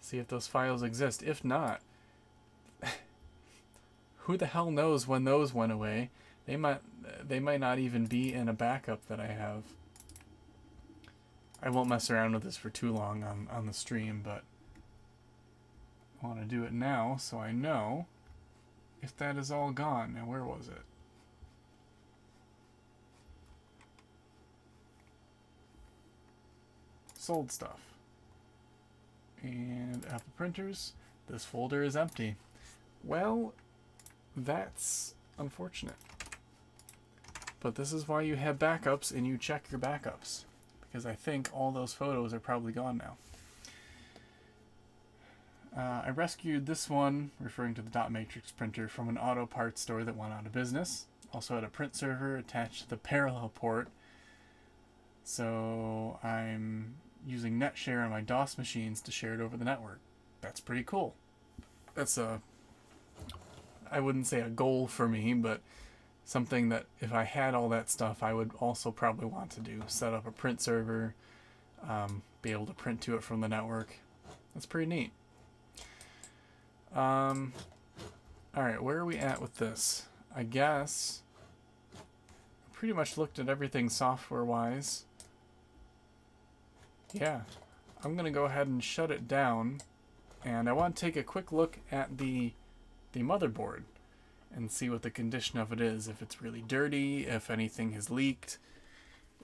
see if those files exist. If not, who the hell knows when those went away? They might they might not even be in a backup that I have. I won't mess around with this for too long on, on the stream, but I want to do it now so I know if that is all gone. Now, where was it? Sold stuff. And Apple printers. This folder is empty. Well, that's unfortunate. But this is why you have backups and you check your backups. Because I think all those photos are probably gone now. Uh, I rescued this one, referring to the dot matrix printer, from an auto parts store that went out of business. Also had a print server attached to the parallel port. So I'm using NetShare on my DOS machines to share it over the network. That's pretty cool. That's a, I wouldn't say a goal for me, but something that if I had all that stuff, I would also probably want to do. Set up a print server, um, be able to print to it from the network. That's pretty neat. Um, all right, where are we at with this? I guess pretty much looked at everything software-wise. Yeah, I'm gonna go ahead and shut it down, and I want to take a quick look at the the motherboard and see what the condition of it is. If it's really dirty, if anything has leaked,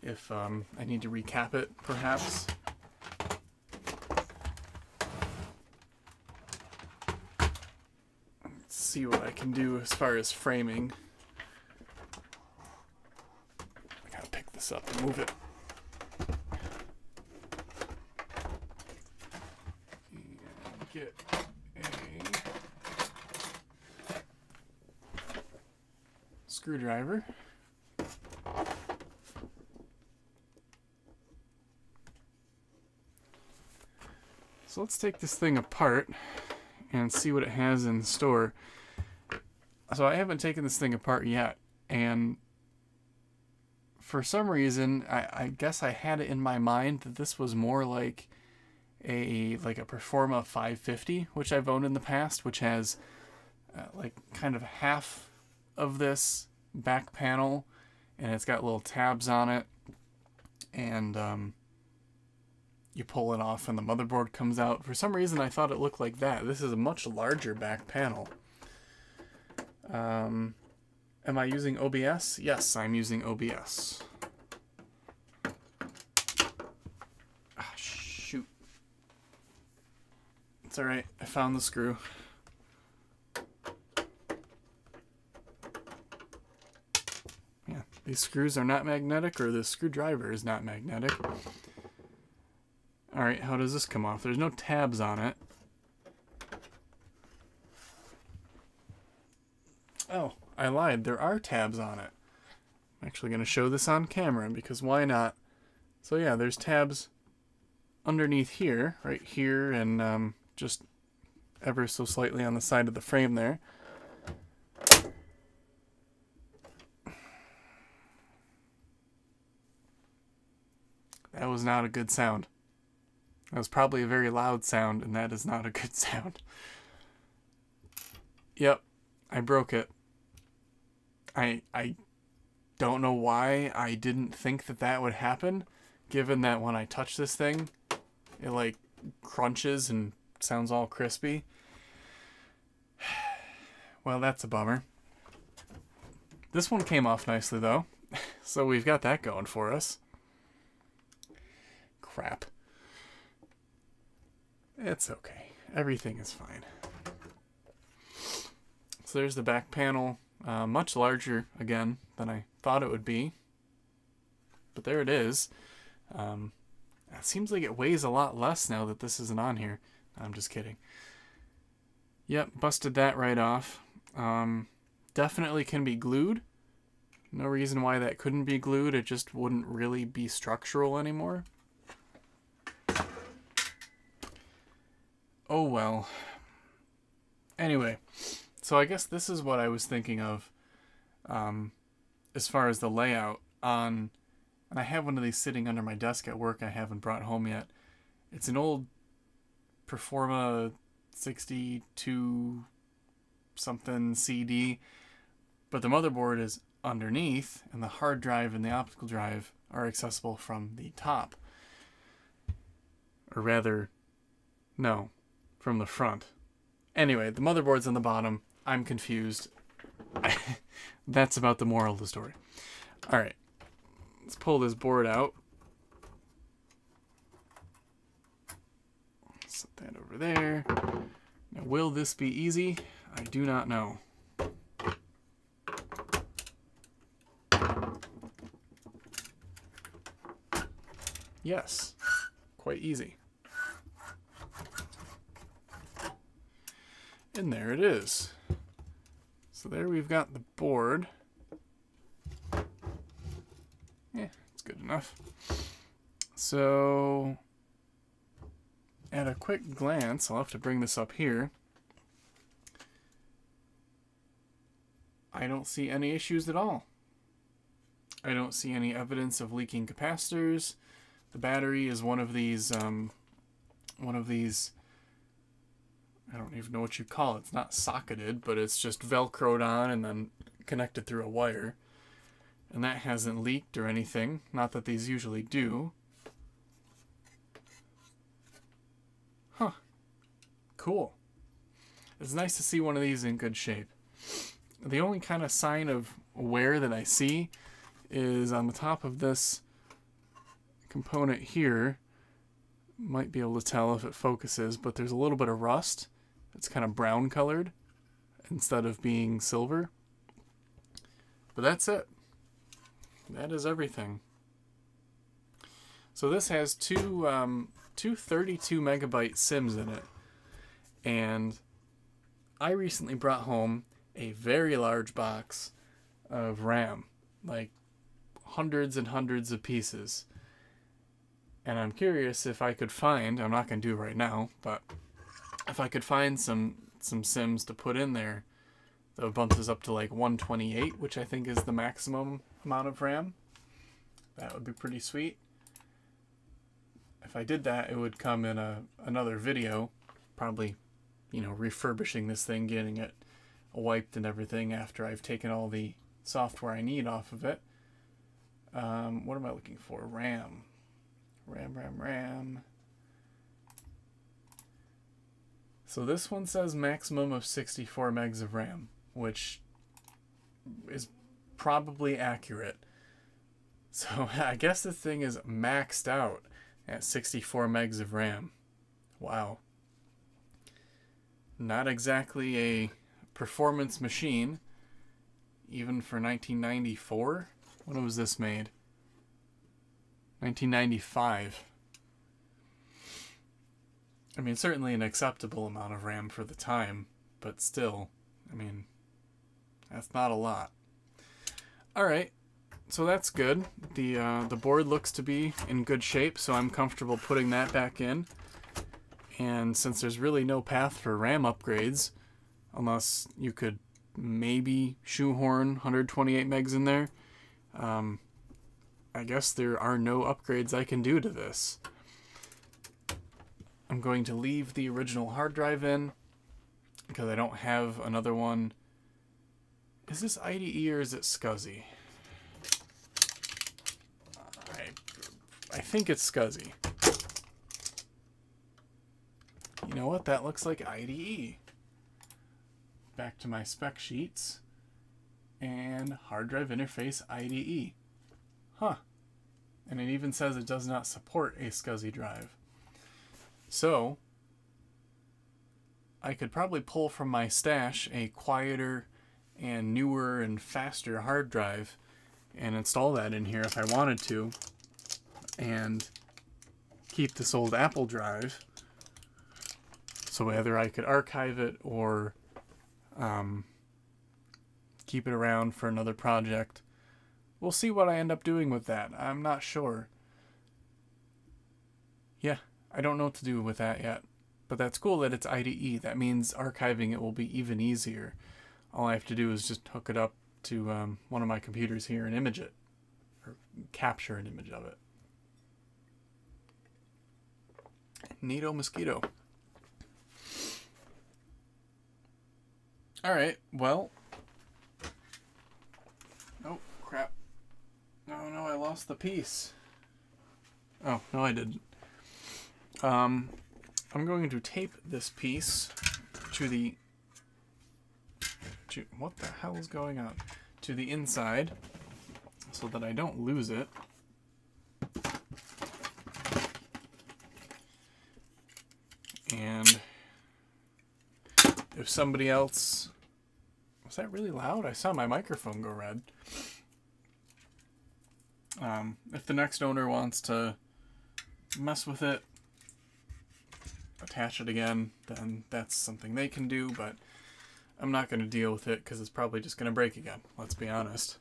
if um, I need to recap it, perhaps. Let's see what I can do as far as framing. I gotta pick this up and move it. And get a screwdriver. So let's take this thing apart and see what it has in store. So I haven't taken this thing apart yet, and for some reason, I, I guess I had it in my mind that this was more like a like a Performa 550, which I've owned in the past, which has uh, like kind of half of this back panel, and it's got little tabs on it, and um, you pull it off and the motherboard comes out. For some reason, I thought it looked like that. This is a much larger back panel. Um, am I using OBS? Yes, I'm using OBS. Ah, shoot. It's alright, I found the screw. Yeah, these screws are not magnetic, or the screwdriver is not magnetic. Alright, how does this come off? There's no tabs on it. Oh, I lied. There are tabs on it. I'm actually going to show this on camera because why not? So yeah, there's tabs underneath here, right here, and um, just ever so slightly on the side of the frame there. That was not a good sound. That was probably a very loud sound, and that is not a good sound. Yep, I broke it. I I don't know why I didn't think that that would happen, given that when I touch this thing, it like crunches and sounds all crispy. Well, that's a bummer. This one came off nicely though, so we've got that going for us. Crap. It's okay. Everything is fine. So there's the back panel. Uh, much larger, again, than I thought it would be. But there it is. Um, it seems like it weighs a lot less now that this isn't on here. I'm just kidding. Yep, busted that right off. Um, definitely can be glued. No reason why that couldn't be glued. It just wouldn't really be structural anymore. Oh well. Anyway, so I guess this is what I was thinking of um, as far as the layout on and I have one of these sitting under my desk at work I haven't brought home yet. It's an old Performa 62 something CD, but the motherboard is underneath, and the hard drive and the optical drive are accessible from the top. Or rather, no, from the front. Anyway, the motherboard's on the bottom. I'm confused. That's about the moral of the story. All right. Let's pull this board out. Set that over there. Now, will this be easy? I do not know. Yes, quite easy. And there it is. So there we've got the board. Yeah, it's good enough. So, at a quick glance, I'll have to bring this up here. I don't see any issues at all. I don't see any evidence of leaking capacitors. The battery is one of these, um, one of these, I don't even know what you call it. It's not socketed, but it's just velcroed on and then connected through a wire and that hasn't leaked or anything. Not that these usually do. Huh. Cool. It's nice to see one of these in good shape. The only kind of sign of wear that I see is on the top of this component here. Might be able to tell if it focuses, but there's a little bit of rust. It's kind of brown colored instead of being silver. But that's it that is everything. So this has two um, two 32 megabyte SIMMs in it, and I recently brought home a very large box of RAM, like hundreds and hundreds of pieces. And I'm curious if I could find, I'm not going to do right now, but if I could find some some SIMMs to put in there that bumps us up to like 128, which I think is the maximum amount of RAM. That would be pretty sweet. If I did that, it would come in a another video, probably, you know, refurbishing this thing, getting it wiped and everything after I've taken all the software I need off of it. Um, what am I looking for? RAM. RAM, RAM, RAM. So this one says maximum of 64 megs of RAM, which is probably accurate. So I guess the thing is maxed out at 64 megs of RAM. Wow. Not exactly a performance machine, even for 1994. When was this made? 1995. I mean, certainly an acceptable amount of RAM for the time, but still, I mean, that's not a lot. All right, so that's good. The uh, the board looks to be in good shape, so I'm comfortable putting that back in. And since there's really no path for RAM upgrades, unless you could maybe shoehorn 128 megs in there, um, I guess there are no upgrades I can do to this. I'm going to leave the original hard drive in because I don't have another one. Is this IDE or is it SCSI? I I think it's SCSI. You know what? That looks like IDE. Back to my spec sheets. And hard drive interface IDE. Huh. And it even says it does not support a SCSI drive. So, I could probably pull from my stash a quieter and newer and faster hard drive and install that in here if I wanted to and keep this old Apple drive so whether I could archive it or um, keep it around for another project. We'll see what I end up doing with that. I'm not sure. Yeah, I don't know what to do with that yet. But that's cool that it's IDE. That means archiving it will be even easier. All I have to do is just hook it up to um, one of my computers here and image it, or capture an image of it. Neato mosquito. All right. Well. Oh crap! No, no, I lost the piece. Oh no, I didn't. Um, I'm going to tape this piece to the. To, what the hell is going on? To the inside, so that I don't lose it. And if somebody else was that really loud? I saw my microphone go red. Um, if the next owner wants to mess with it, attach it again, then that's something they can do, but I'm not going to deal with it because it's probably just going to break again, let's be honest.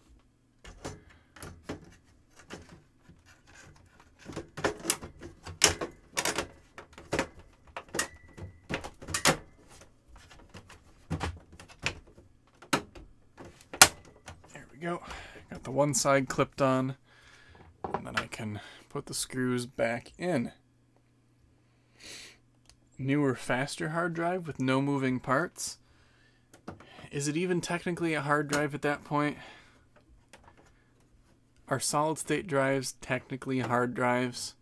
There we go. Got the one side clipped on. And then I can put the screws back in. Newer, faster hard drive with no moving parts. Is it even technically a hard drive at that point? Are solid state drives technically hard drives?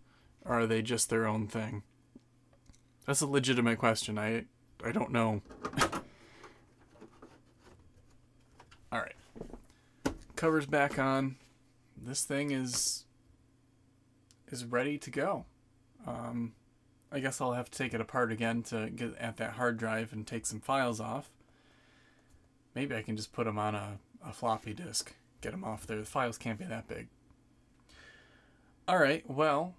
Or are they just their own thing? That's a legitimate question. I I don't know. All right. Covers back on. This thing is is ready to go. Um, I guess I'll have to take it apart again to get at that hard drive and take some files off. Maybe I can just put them on a, a floppy disk, get them off there. The files can't be that big. All right, well,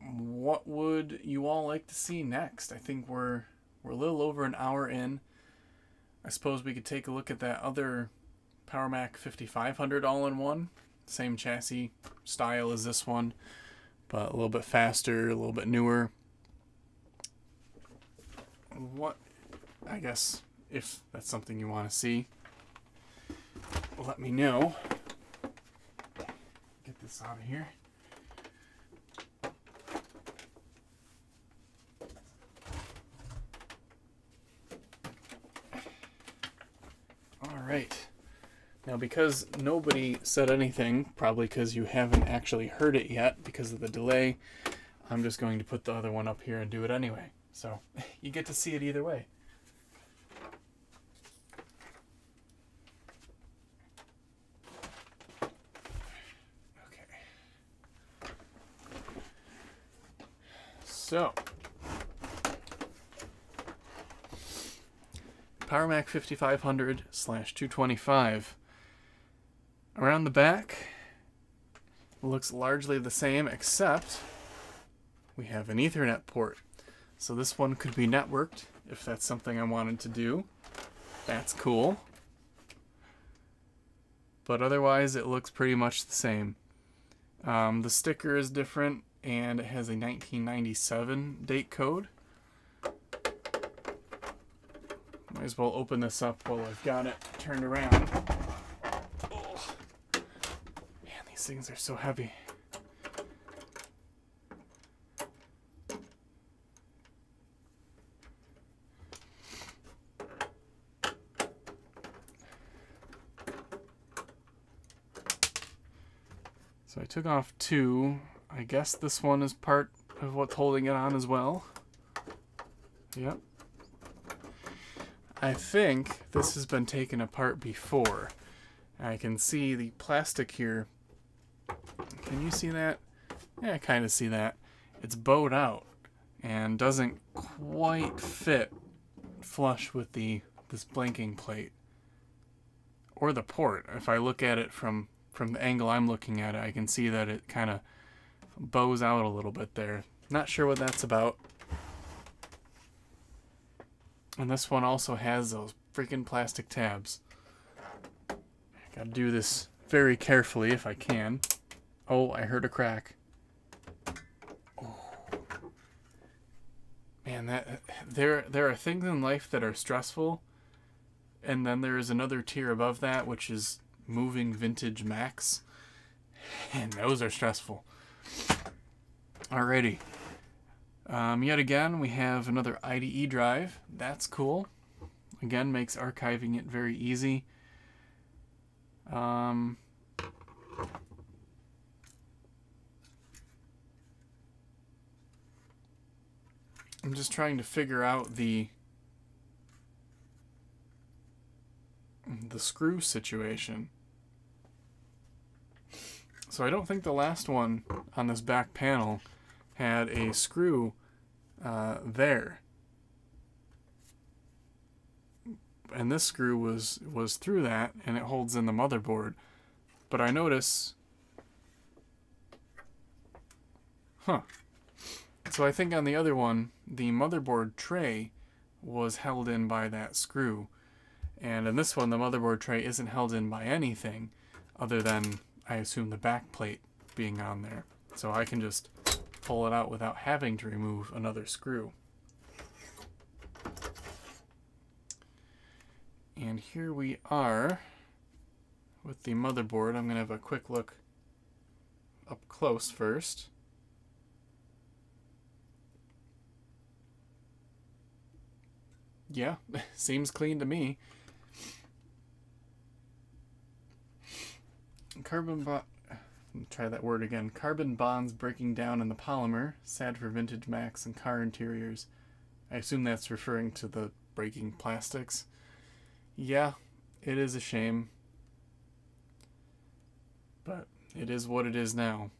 what would you all like to see next? I think we're we're a little over an hour in. I suppose we could take a look at that other PowerMac 5500 all-in-one. Same chassis style as this one, but a little bit faster, a little bit newer. What, I guess, if that's something you want to see, let me know. Get this out of here. right. Now, because nobody said anything, probably because you haven't actually heard it yet because of the delay, I'm just going to put the other one up here and do it anyway. So you get to see it either way. Okay. So. PowerMac 5500 slash 225. Around the back, looks largely the same except we have an Ethernet port. So this one could be networked if that's something I wanted to do. That's cool. But otherwise it looks pretty much the same. Um, the sticker is different and it has a 1997 date code. Might as well open this up while I've got it turned around. Oh. Man, these things are so heavy. So I took off two. I guess this one is part of what's holding it on as well. Yep, I think this has been taken apart before. I can see the plastic here. Can you see that? Yeah, I kind of see that. It's bowed out and doesn't quite fit flush with the this blanking plate. or the port. If I look at it from from the angle I'm looking at it, I can see that it kind of bows out a little bit there. Not sure what that's about. And this one also has those freaking plastic tabs. I gotta do this very carefully if I can. Oh, I heard a crack. Oh. Man, that there there are things in life that are stressful, and then there is another tier above that, which is moving vintage Macs, and those are stressful. Alrighty. Um, yet again, we have another IDE drive. That's cool. Again, makes archiving it very easy. Um, I'm just trying to figure out the the screw situation. So I don't think the last one on this back panel had a screw uh, there. And this screw was was through that and it holds in the motherboard. But I notice Huh. So I think on the other one, the motherboard tray was held in by that screw. And in this one, the motherboard tray isn't held in by anything other than, I assume, the back plate being on there. So I can just pull it out without having to remove another screw. And here we are with the motherboard. I'm going to have a quick look up close first. Yeah, seems clean to me. Carbon bond. Try that word again. Carbon bonds breaking down in the polymer. Sad for vintage Macs and car interiors. I assume that's referring to the breaking plastics. Yeah, it is a shame. But it is what it is now.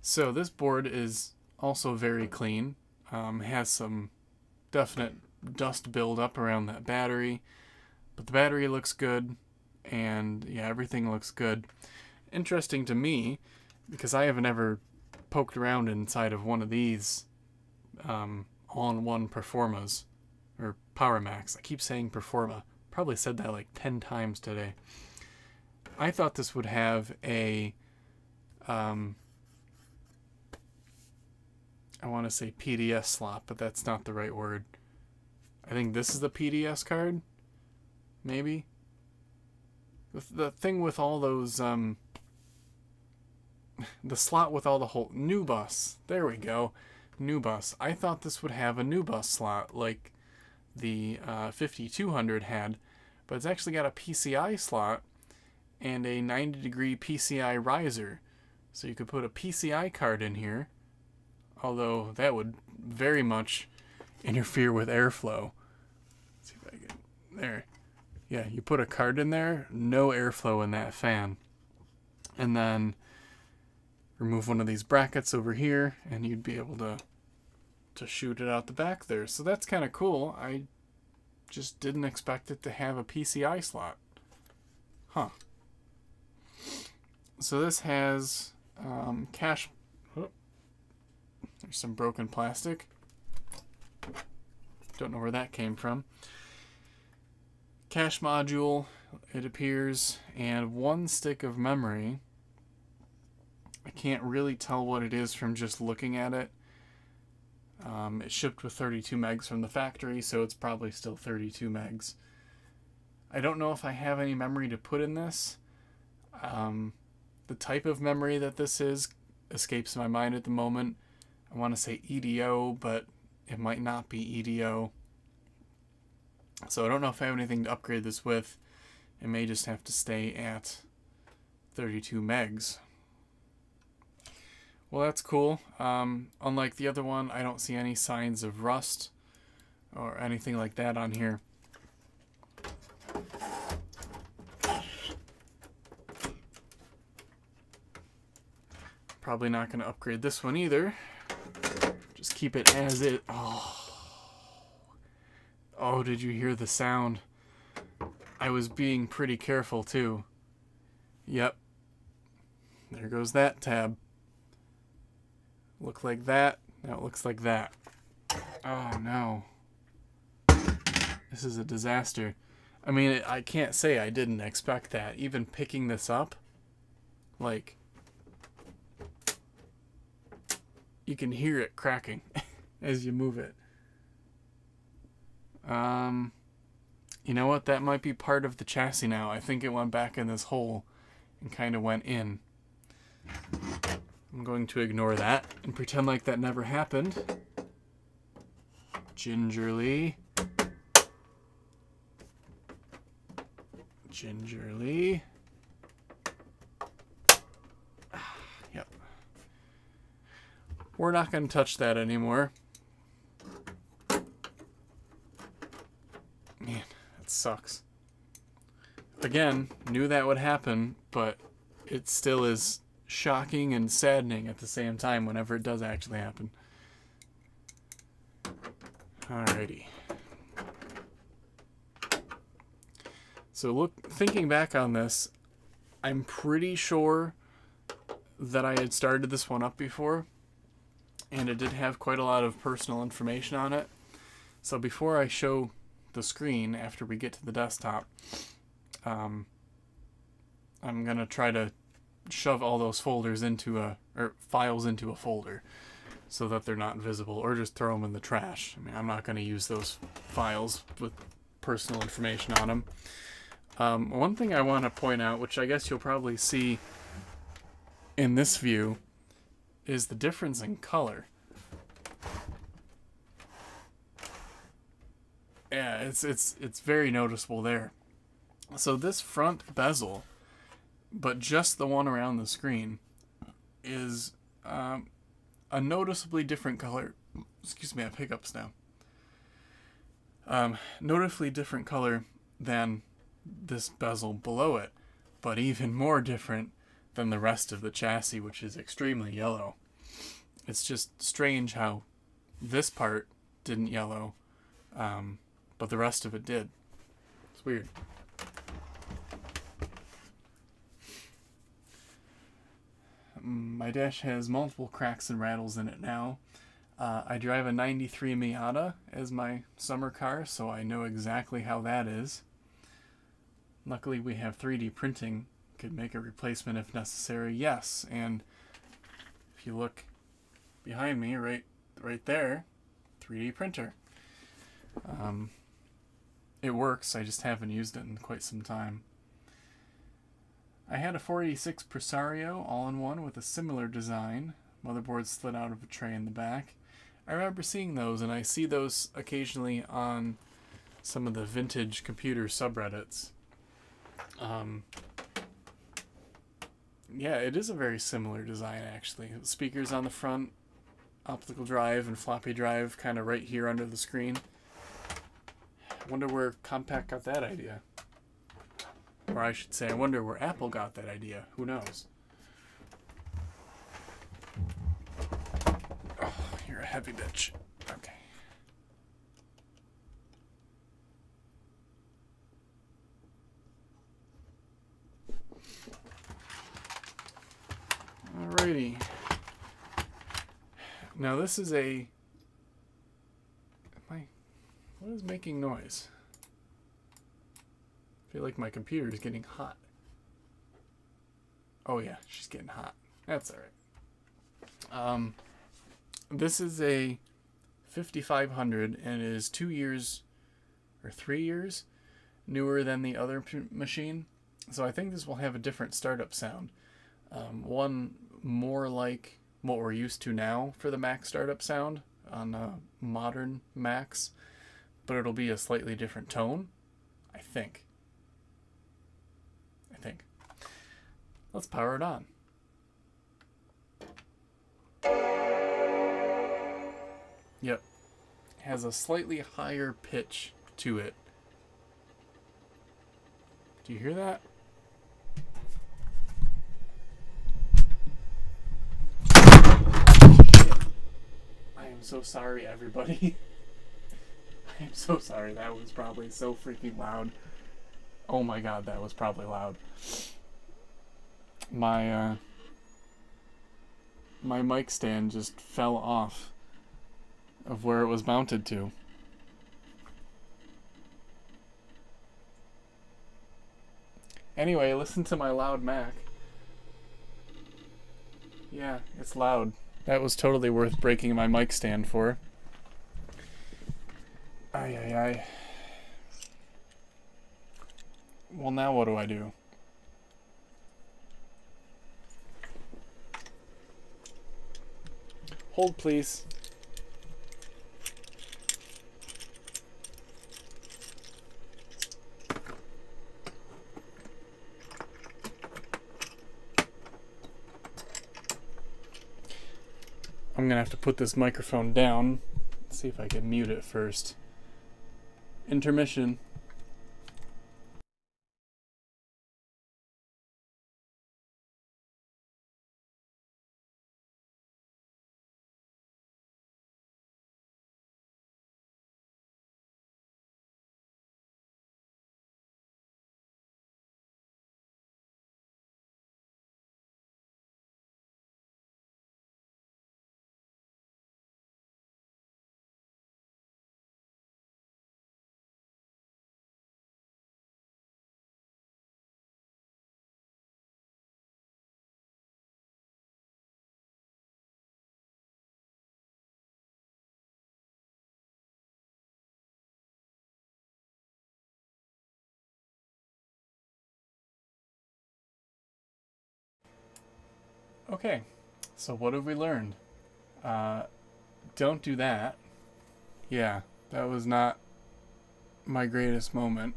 So this board is also very clean. Um, has some definite dust buildup around that battery. But the battery looks good, and yeah, everything looks good. Interesting to me, because I haven't ever poked around inside of one of these um, all-in-one Performas, or Power Macs. I keep saying Performa. Probably said that like 10 times today. I thought this would have a um, I want to say PDS slot, but that's not the right word. I think this is the PDS card. Maybe. The, thing with all those, um, the slot with all the whole, NuBus. There we go. NuBus. I thought this would have a NuBus slot like the uh, 5200 had, but it's actually got a PCI slot and a 90 degree PCI riser. So you could put a PCI card in here, although that would very much interfere with airflow. Let's see if I can. There. Yeah, you put a card in there, no airflow in that fan. And then remove one of these brackets over here, and you'd be able to to shoot it out the back there. So that's kind of cool. I just didn't expect it to have a PCI slot. Huh. So this has um, cache. Oh, there's some broken plastic. Don't know where that came from. Cache module, it appears, and one stick of memory. I can't really tell what it is from just looking at it. Um, it shipped with 32 megs from the factory, so it's probably still 32 megs. I don't know if I have any memory to put in this. Um, the type of memory that this is escapes my mind at the moment. I want to say EDO, but it might not be EDO. So I don't know if I have anything to upgrade this with. It may just have to stay at 32 megs. Well, that's cool. Um, unlike the other one, I don't see any signs of rust or anything like that on here. Probably not going to upgrade this one either. Just keep it as it. Oh. Oh, did you hear the sound? I was being pretty careful too. Yep. There goes that tab. Look like that. Now it looks like that. Oh no. This is a disaster. I mean, I can't say I didn't expect that. Even picking this up, like, you can hear it cracking as you move it. Um, you know what? That might be part of the chassis now. I think it went back in this hole and kind of went in. I'm going to ignore that and pretend like that never happened. Gingerly. Gingerly. Yep. We're not going to touch that anymore. Man, that sucks. Again, knew that would happen, but it still is shocking and saddening at the same time whenever it does actually happen. Alrighty. So look, thinking back on this, I'm pretty sure that I had started this one up before, and it did have quite a lot of personal information on it. So before I show the screen after we get to the desktop, um, I'm gonna try to shove all those folders into a or files into a folder so that they're not visible or just throw them in the trash. I mean, I'm not going to use those files with personal information on them. Um, one thing I want to point out, which I guess you'll probably see in this view, is the difference in color. Yeah, it's it's it's very noticeable there. So this front bezel, but just the one around the screen, is um, a noticeably different color. Excuse me, I have hiccups now. Um, noticeably different color than this bezel below it, but even more different than the rest of the chassis, which is extremely yellow. It's just strange how this part didn't yellow, um, but the rest of it did. It's weird. My dash has multiple cracks and rattles in it now. Uh, I drive a 93 Miata as my summer car, so I know exactly how that is. Luckily, we have 3D printing. Could make a replacement if necessary, yes. And if you look behind me, right, right there, 3D printer. Um, it works. I just haven't used it in quite some time. I had a 486 Presario all-in-one with a similar design. Motherboard slid out of a tray in the back. I remember seeing those, and I see those occasionally on some of the vintage computer subreddits. Um, yeah, it is a very similar design, actually. Speakers on the front, optical drive and floppy drive kind of right here under the screen. Wonder where Compaq got that idea. Or I should say, I wonder where Apple got that idea. Who knows? Oh, you're a heavy bitch. Okay. Alrighty. Now this is a. What is making noise? I feel like my computer is getting hot. Oh yeah, she's getting hot. That's all right. Um, this is a 5500 and is two years or three years newer than the other machine. So I think this will have a different startup sound. Um, one more like what we're used to now for the Mac startup sound on uh, modern Macs, but it'll be a slightly different tone, I think. I think. Let's power it on. Yep. Has a slightly higher pitch to it. Do you hear that? I am so sorry, everybody. I am so sorry. That was probably so freaking loud. Oh my god, that was probably loud. My uh my mic stand just fell off of where it was mounted to. Anyway, listen to my loud Mac. Yeah, it's loud. That was totally worth breaking my mic stand for. Ay. Well, now what do I do? Hold, please. I'm gonna have to put this microphone down. See if I can mute it first. Intermission. Okay, so what have we learned? Uh, don't do that. Yeah, that was not my greatest moment.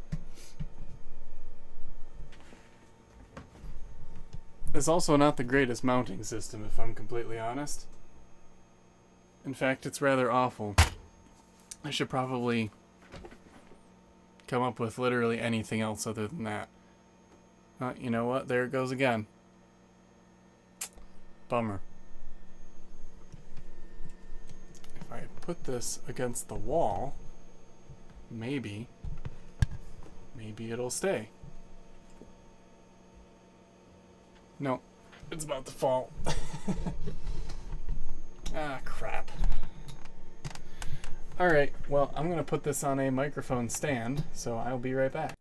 It's also not the greatest mounting system, if I'm completely honest. In fact, it's rather awful. I should probably come up with literally anything else other than that. Uh, you know what? There it goes again. Bummer. If I put this against the wall, maybe, maybe it'll stay. No, it's about to fall. ah, crap. Alright, well, I'm going to put this on a microphone stand, so I'll be right back.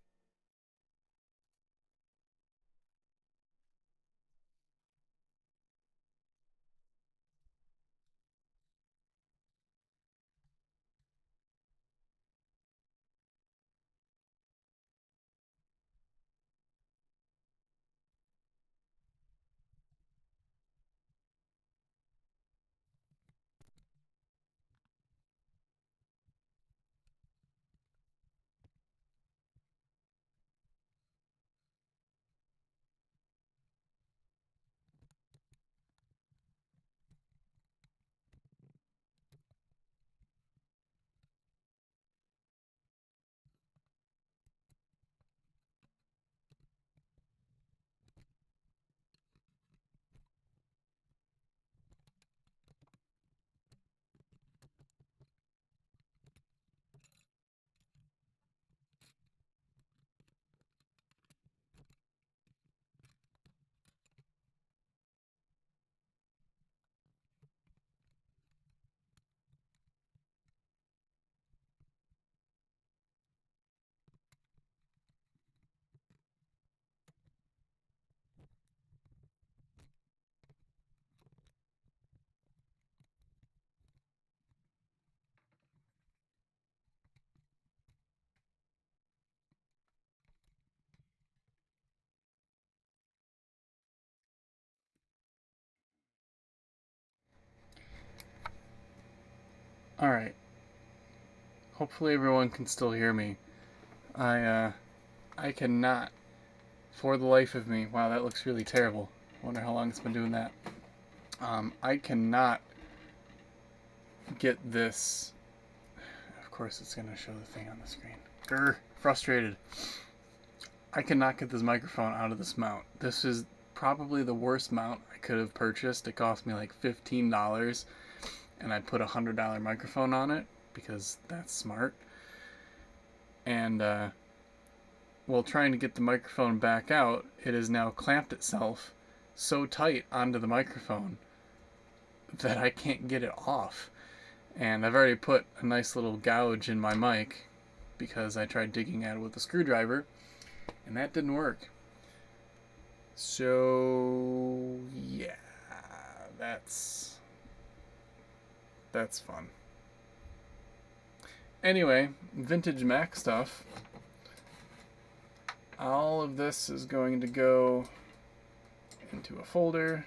Alright. Hopefully everyone can still hear me. I, uh, I cannot, for the life of me, wow, that looks really terrible. Wonder how long it's been doing that. Um, I cannot get this, of course it's going to show the thing on the screen. Grr, frustrated. I cannot get this microphone out of this mount. This is probably the worst mount I could have purchased. It cost me like $15 and I put a hundred dollar microphone on it because that's smart. And uh, while trying to get the microphone back out, it has now clamped itself so tight onto the microphone that I can't get it off. And I've already put a nice little gouge in my mic because I tried digging at it with a screwdriver and that didn't work. So, yeah, that's that's fun. Anyway, vintage Mac stuff. All of this is going to go into a folder.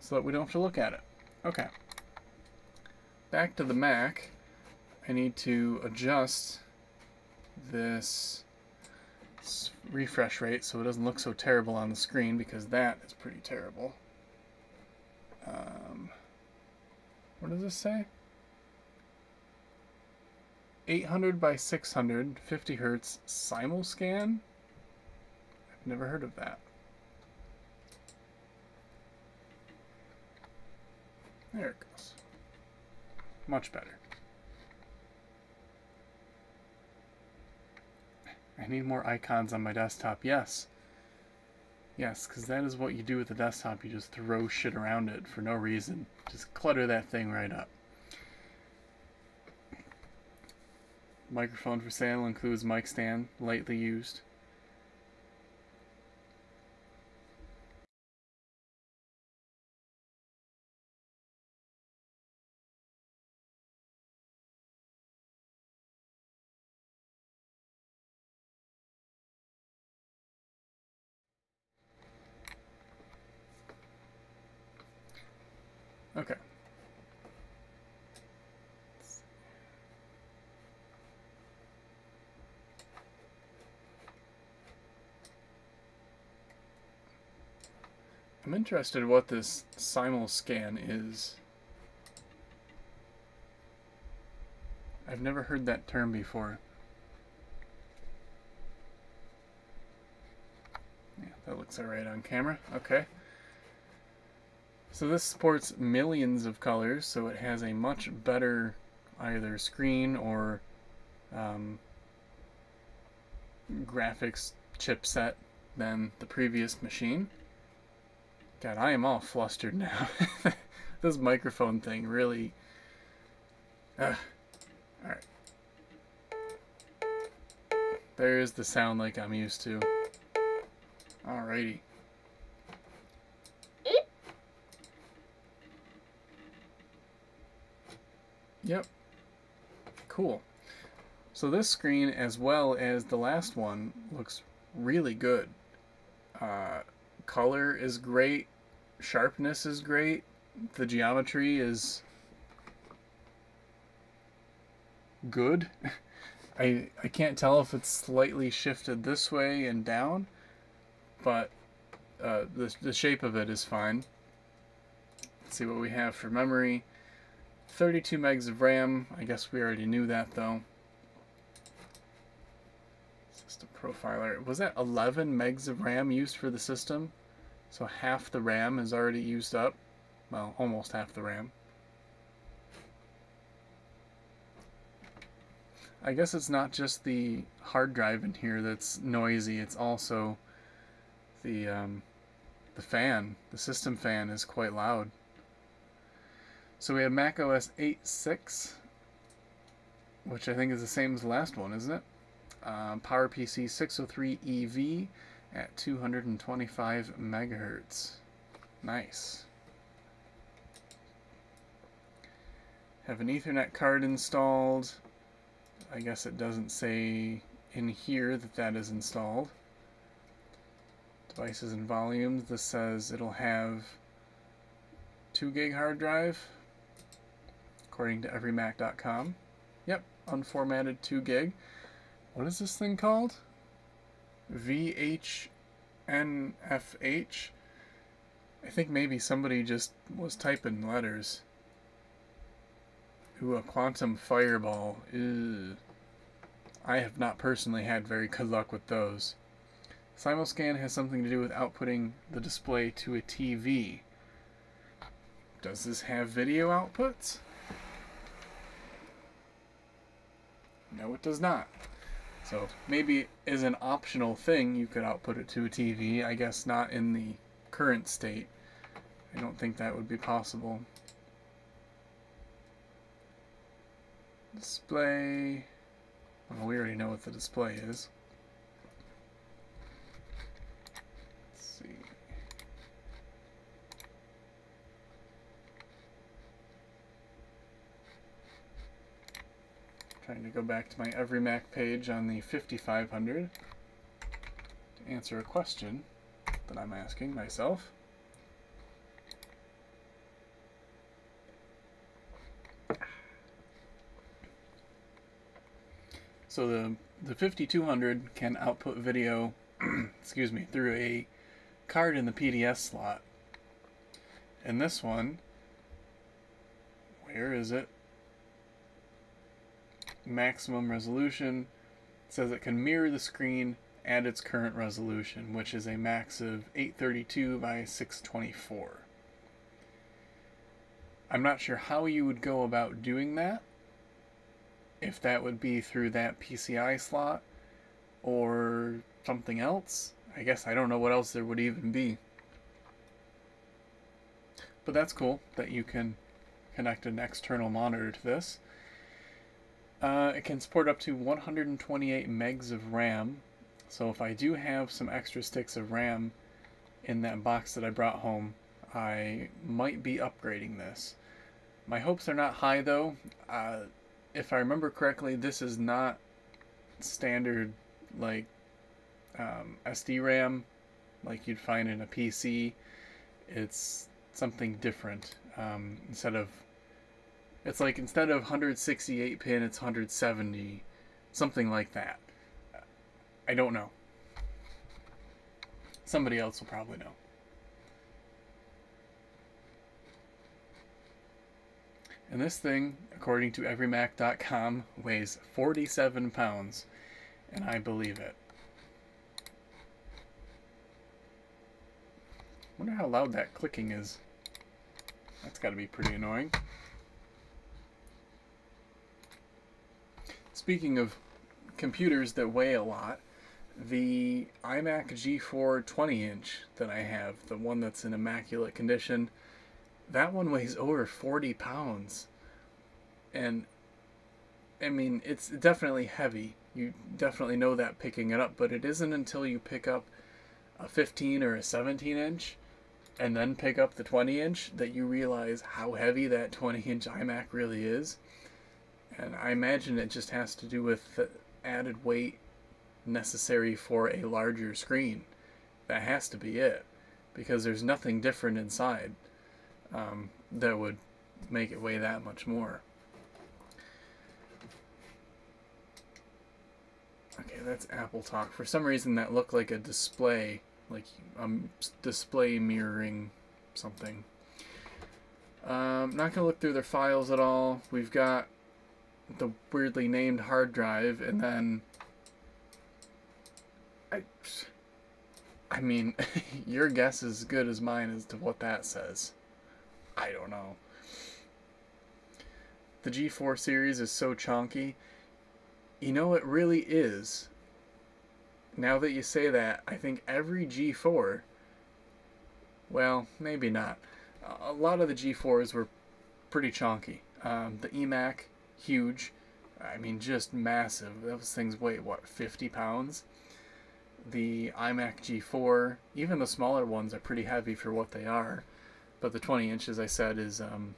So that we don't have to look at it. Okay. Back to the Mac. I need to adjust this refresh rate so it doesn't look so terrible on the screen because that is pretty terrible. Um, what does this say? 800 by 600, 50 hertz simulscan? I've never heard of that. There it goes. Much better. I need more icons on my desktop. Yes. Yes, because that is what you do with the desktop. You just throw shit around it for no reason. Just clutter that thing right up. Microphone for sale includes mic stand, lightly used. Okay. I'm interested what this simul scan is. I've never heard that term before. Yeah, that looks alright on camera. Okay. So this supports millions of colors, so it has a much better either screen or um, graphics chipset than the previous machine. God, I am all flustered now. this microphone thing really... Uh, Alright. There's the sound like I'm used to. Alrighty. Yep. Cool. So this screen, as well as the last one, looks really good. Uh, color is great. Sharpness is great. The geometry is good. I I can't tell if it's slightly shifted this way and down, but uh, the, the shape of it is fine. Let's see what we have for memory. 32 megs of RAM. I guess we already knew that though. System profiler. Was that 11 megs of RAM used for the system? So half the RAM is already used up. Well, almost half the RAM. I guess it's not just the hard drive in here that's noisy. It's also the um, the fan. The system fan is quite loud. So we have Mac OS 8.6, which I think is the same as the last one, isn't it? Um, PowerPC 603 EV at 225 megahertz. Nice. Have an Ethernet card installed. I guess it doesn't say in here that that is installed. Devices and volumes. This says it'll have 2 gig hard drive according to everymac.com. Yep, unformatted 2 gig. What is this thing called? VHNFH? I think maybe somebody just was typing letters. Ooh, a quantum fireball. Ew. I have not personally had very good luck with those. Simulscan has something to do with outputting the display to a TV. Does this have video outputs? No, it does not. So maybe as an optional thing, you could output it to a TV. I guess not in the current state. I don't think that would be possible. Display. Well, we already know what the display is. Let's see. Trying to go back to my EveryMac page on the 5500 to answer a question that I'm asking myself. So the the 5200 can output video, excuse me, through a card in the PDS slot. And this one, where is it? Maximum resolution. Says it can mirror the screen at its current resolution, which is a max of 832 by 624. I'm not sure how you would go about doing that. If that would be through that PCI slot or something else. I guess I don't know what else there would even be. But that's cool that you can connect an external monitor to this. Uh, it can support up to 128 megs of RAM. So if I do have some extra sticks of RAM in that box that I brought home, I might be upgrading this. My hopes are not high though. Uh, if I remember correctly, this is not standard like um, SD RAM like you'd find in a PC. It's something different. Um, instead of it's like instead of 168 pin, it's 170, something like that. I don't know. Somebody else will probably know. And this thing, according to everymac.com, weighs 47 pounds, and I believe it. wonder how loud that clicking is. That's got to be pretty annoying. Speaking of computers that weigh a lot, the iMac G4 20 inch that I have, the one that's in immaculate condition, that one weighs over 40 pounds. And I mean, it's definitely heavy. You definitely know that picking it up, but it isn't until you pick up a 15 or a 17 inch and then pick up the 20 inch that you realize how heavy that 20 inch iMac really is. And I imagine it just has to do with the added weight necessary for a larger screen. That has to be it. Because there's nothing different inside um, that would make it weigh that much more. Okay, that's AppleTalk. For some reason, that looked like a display, like um, display mirroring something. Um, not gonna look through their files at all. We've got the weirdly named hard drive, and then I, I mean, your guess is as good as mine as to what that says. I don't know. The G4 series is so chonky. You know, it really is. Now that you say that, I think every G4, well, maybe not. A lot of the G4s were pretty chonky. Um, the eMac huge. I mean, just massive. Those things weigh, what, 50 pounds? The iMac G4, even the smaller ones are pretty heavy for what they are. But the 20 inches, I said, is, um,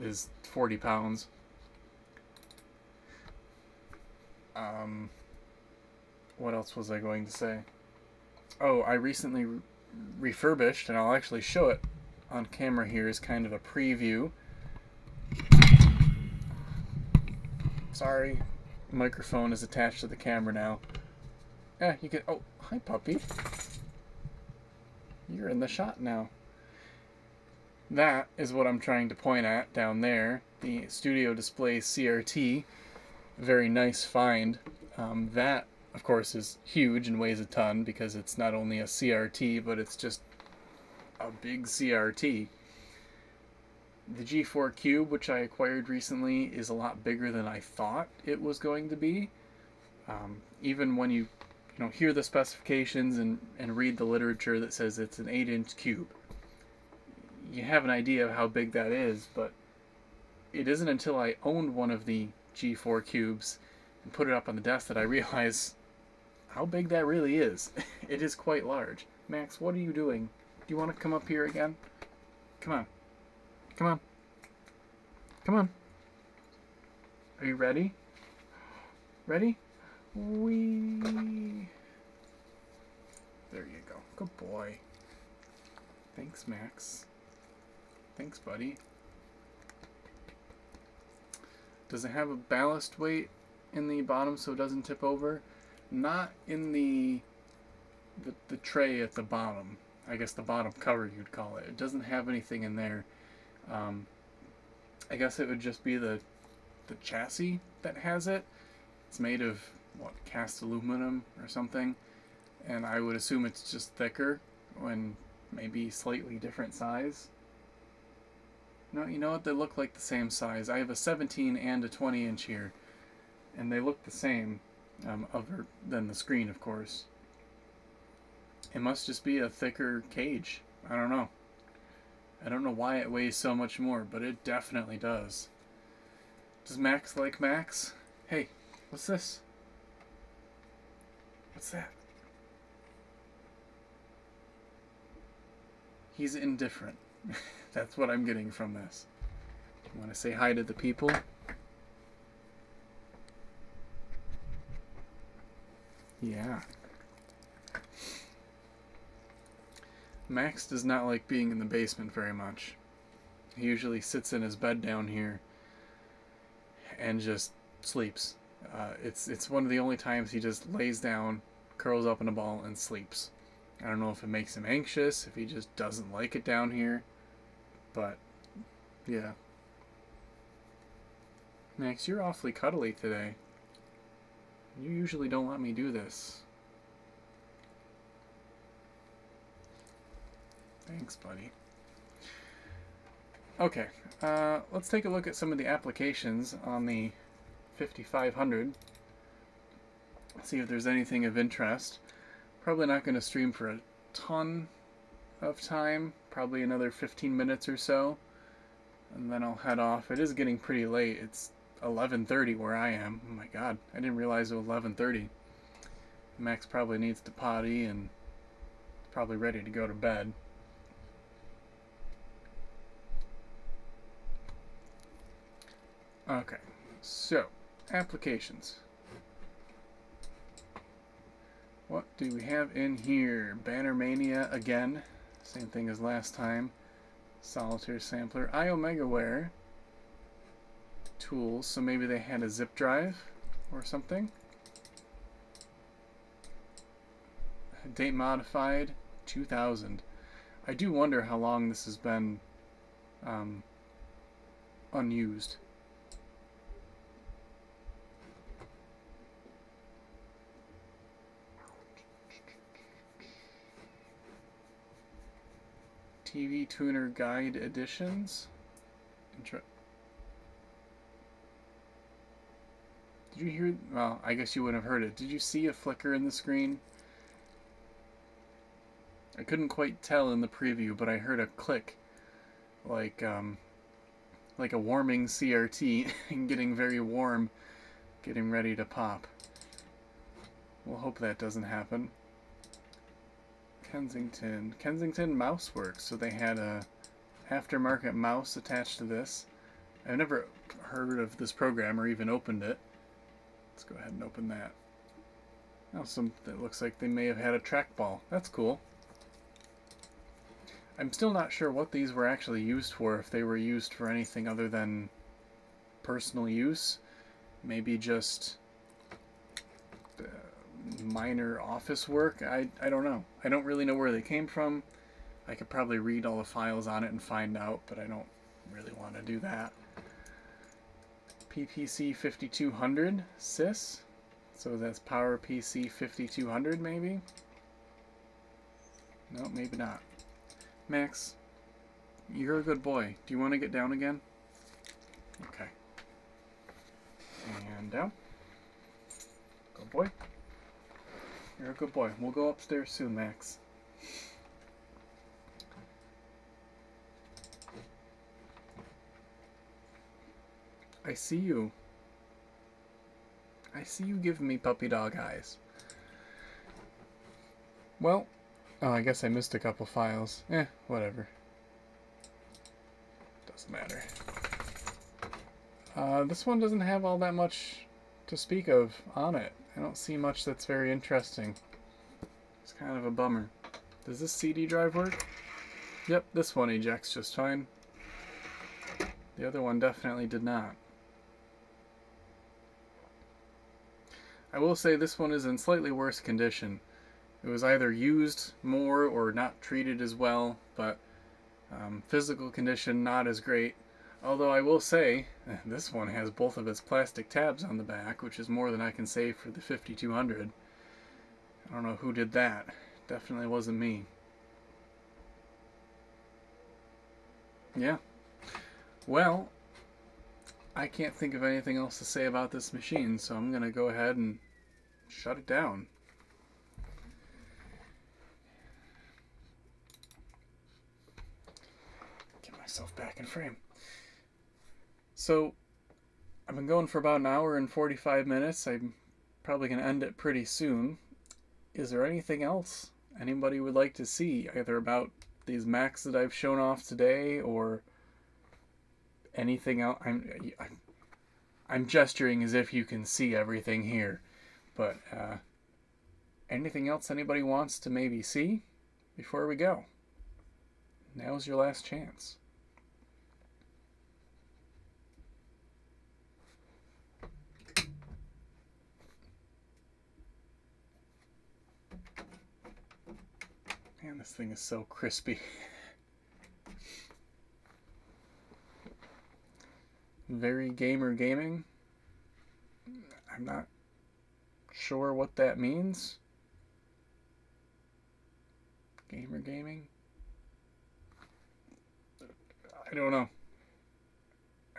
is 40 pounds. Um, what else was I going to say? Oh, I recently re refurbished, and I'll actually show it on camera here as kind of a preview Sorry, microphone is attached to the camera now. Yeah, you can. Oh, hi, puppy. You're in the shot now. That is what I'm trying to point at down there. The Studio Display CRT. Very nice find. Um, that, of course, is huge and weighs a ton because it's not only a CRT, but it's just a big CRT. The G4 Cube, which I acquired recently, is a lot bigger than I thought it was going to be. Um, even when you, you know, hear the specifications and, and read the literature that says it's an 8-inch cube, you have an idea of how big that is, but it isn't until I owned one of the G4 cubes and put it up on the desk that I realize how big that really is. it is quite large. Max, what are you doing? Do you want to come up here again? Come on. Come on. Come on. Are you ready? Ready? Wee. There you go. Good boy. Thanks, Max. Thanks, buddy. Does it have a ballast weight in the bottom so it doesn't tip over? Not in the, the the tray at the bottom. I guess the bottom cover you'd call it. It doesn't have anything in there. Um, I guess it would just be the the chassis that has it. It's made of what cast aluminum or something, and I would assume it's just thicker when maybe slightly different size. No, you know what? They look like the same size. I have a 17 and a 20 inch here, and they look the same, um, other than the screen, of course. It must just be a thicker cage. I don't know. I don't know why it weighs so much more, but it definitely does. Does Max like Max? Hey, what's this? What's that? He's indifferent. That's what I'm getting from this. You want to say hi to the people? Yeah. Max does not like being in the basement very much. He usually sits in his bed down here and just sleeps. Uh, it's it's one of the only times he just lays down, curls up in a ball, and sleeps. I don't know if it makes him anxious, if he just doesn't like it down here, but yeah. Max, you're awfully cuddly today. You usually don't let me do this. Thanks, buddy. Okay, uh, let's take a look at some of the applications on the 5500. See if there's anything of interest. Probably not going to stream for a ton of time, probably another 15 minutes or so, and then I'll head off. It is getting pretty late. It's 11:30 where I am. Oh my god, I didn't realize it was 11:30. Max probably needs to potty and probably ready to go to bed. Okay, so applications. What do we have in here? BannerMania again. Same thing as last time. Solitaire Sampler. IomegaWare. Tools. So maybe they had a zip drive or something. Date modified 2000. I do wonder how long this has been um, unused. TV Tuner Guide Editions. Did you hear? Well, I guess you wouldn't have heard it. Did you see a flicker in the screen? I couldn't quite tell in the preview, but I heard a click, like um, like a warming CRT, and getting very warm, getting ready to pop. We'll hope that doesn't happen. Kensington. Kensington MouseWorks. So they had a aftermarket mouse attached to this. I've never heard of this program or even opened it. Let's go ahead and open that. Now some that looks like they may have had a trackball. That's cool. I'm still not sure what these were actually used for, if they were used for anything other than personal use. Maybe just minor office work. I, I don't know. I don't really know where they came from. I could probably read all the files on it and find out, but I don't really want to do that. PPC 5200 sys. So that's PowerPC 5200 maybe? No, maybe not. Max, You're a good boy. Do you want to get down again? Okay. And down. Good boy. You're a good boy. We'll go upstairs soon, Max. I see you. I see you giving me puppy dog eyes. Well, oh, I guess I missed a couple files. Eh, whatever. Doesn't matter. Uh, this one doesn't have all that much to speak of on it. I don't see much that's very interesting. It's kind of a bummer. Does this CD drive work? Yep, this one ejects just fine. The other one definitely did not. I will say this one is in slightly worse condition. It was either used more or not treated as well, but um, physical condition not as great. Although I will say, this one has both of its plastic tabs on the back, which is more than I can say for the 5200. I don't know who did that. Definitely wasn't me. Yeah. Well, I can't think of anything else to say about this machine, so I'm going to go ahead and shut it down. Get myself back in frame. So, I've been going for about an hour and 45 minutes. I'm probably going to end it pretty soon. Is there anything else anybody would like to see, either about these Macs that I've shown off today or anything else. I'm, I'm, I'm gesturing as if you can see everything here, but uh, anything else anybody wants to maybe see before we go? Now's your last chance. This thing is so crispy. very gamer gaming. I'm not sure what that means. Gamer gaming? I don't know.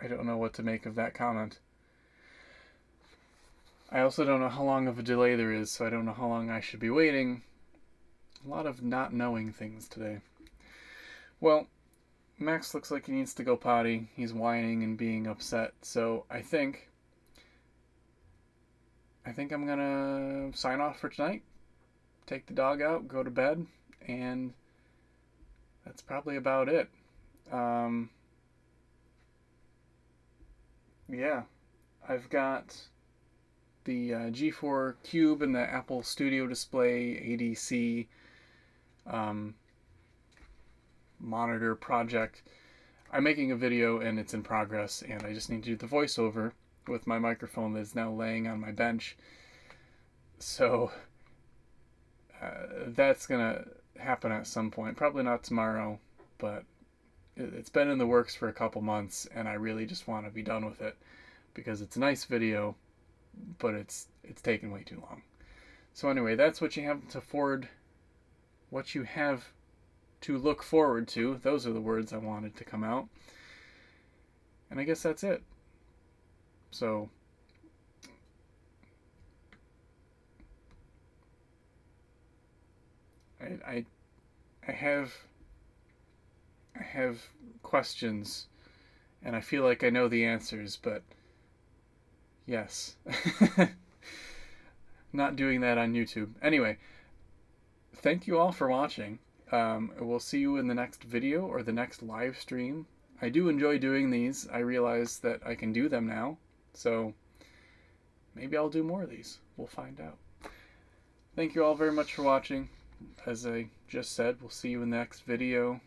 I don't know what to make of that comment. I also don't know how long of a delay there is, so I don't know how long I should be waiting. A lot of not knowing things today. Well, Max looks like he needs to go potty. He's whining and being upset. So I think I think I'm gonna sign off for tonight. Take the dog out, go to bed, and that's probably about it. Um, yeah, I've got the uh, G4 Cube and the Apple Studio Display ADC. Um, monitor project. I'm making a video and it's in progress, and I just need to do the voiceover with my microphone that's now laying on my bench. So uh, that's gonna happen at some point. Probably not tomorrow, but it's been in the works for a couple months, and I really just want to be done with it because it's a nice video, but it's it's taken way too long. So anyway, that's what you have to forward. What you have to look forward to. Those are the words I wanted to come out. And I guess that's it. So, I, I, I have, I have questions, and I feel like I know the answers, but yes. Not doing that on YouTube. Anyway, thank you all for watching. Um, we'll see you in the next video or the next live stream. I do enjoy doing these. I realize that I can do them now. So maybe I'll do more of these. We'll find out. Thank you all very much for watching. As I just said, we'll see you in the next video.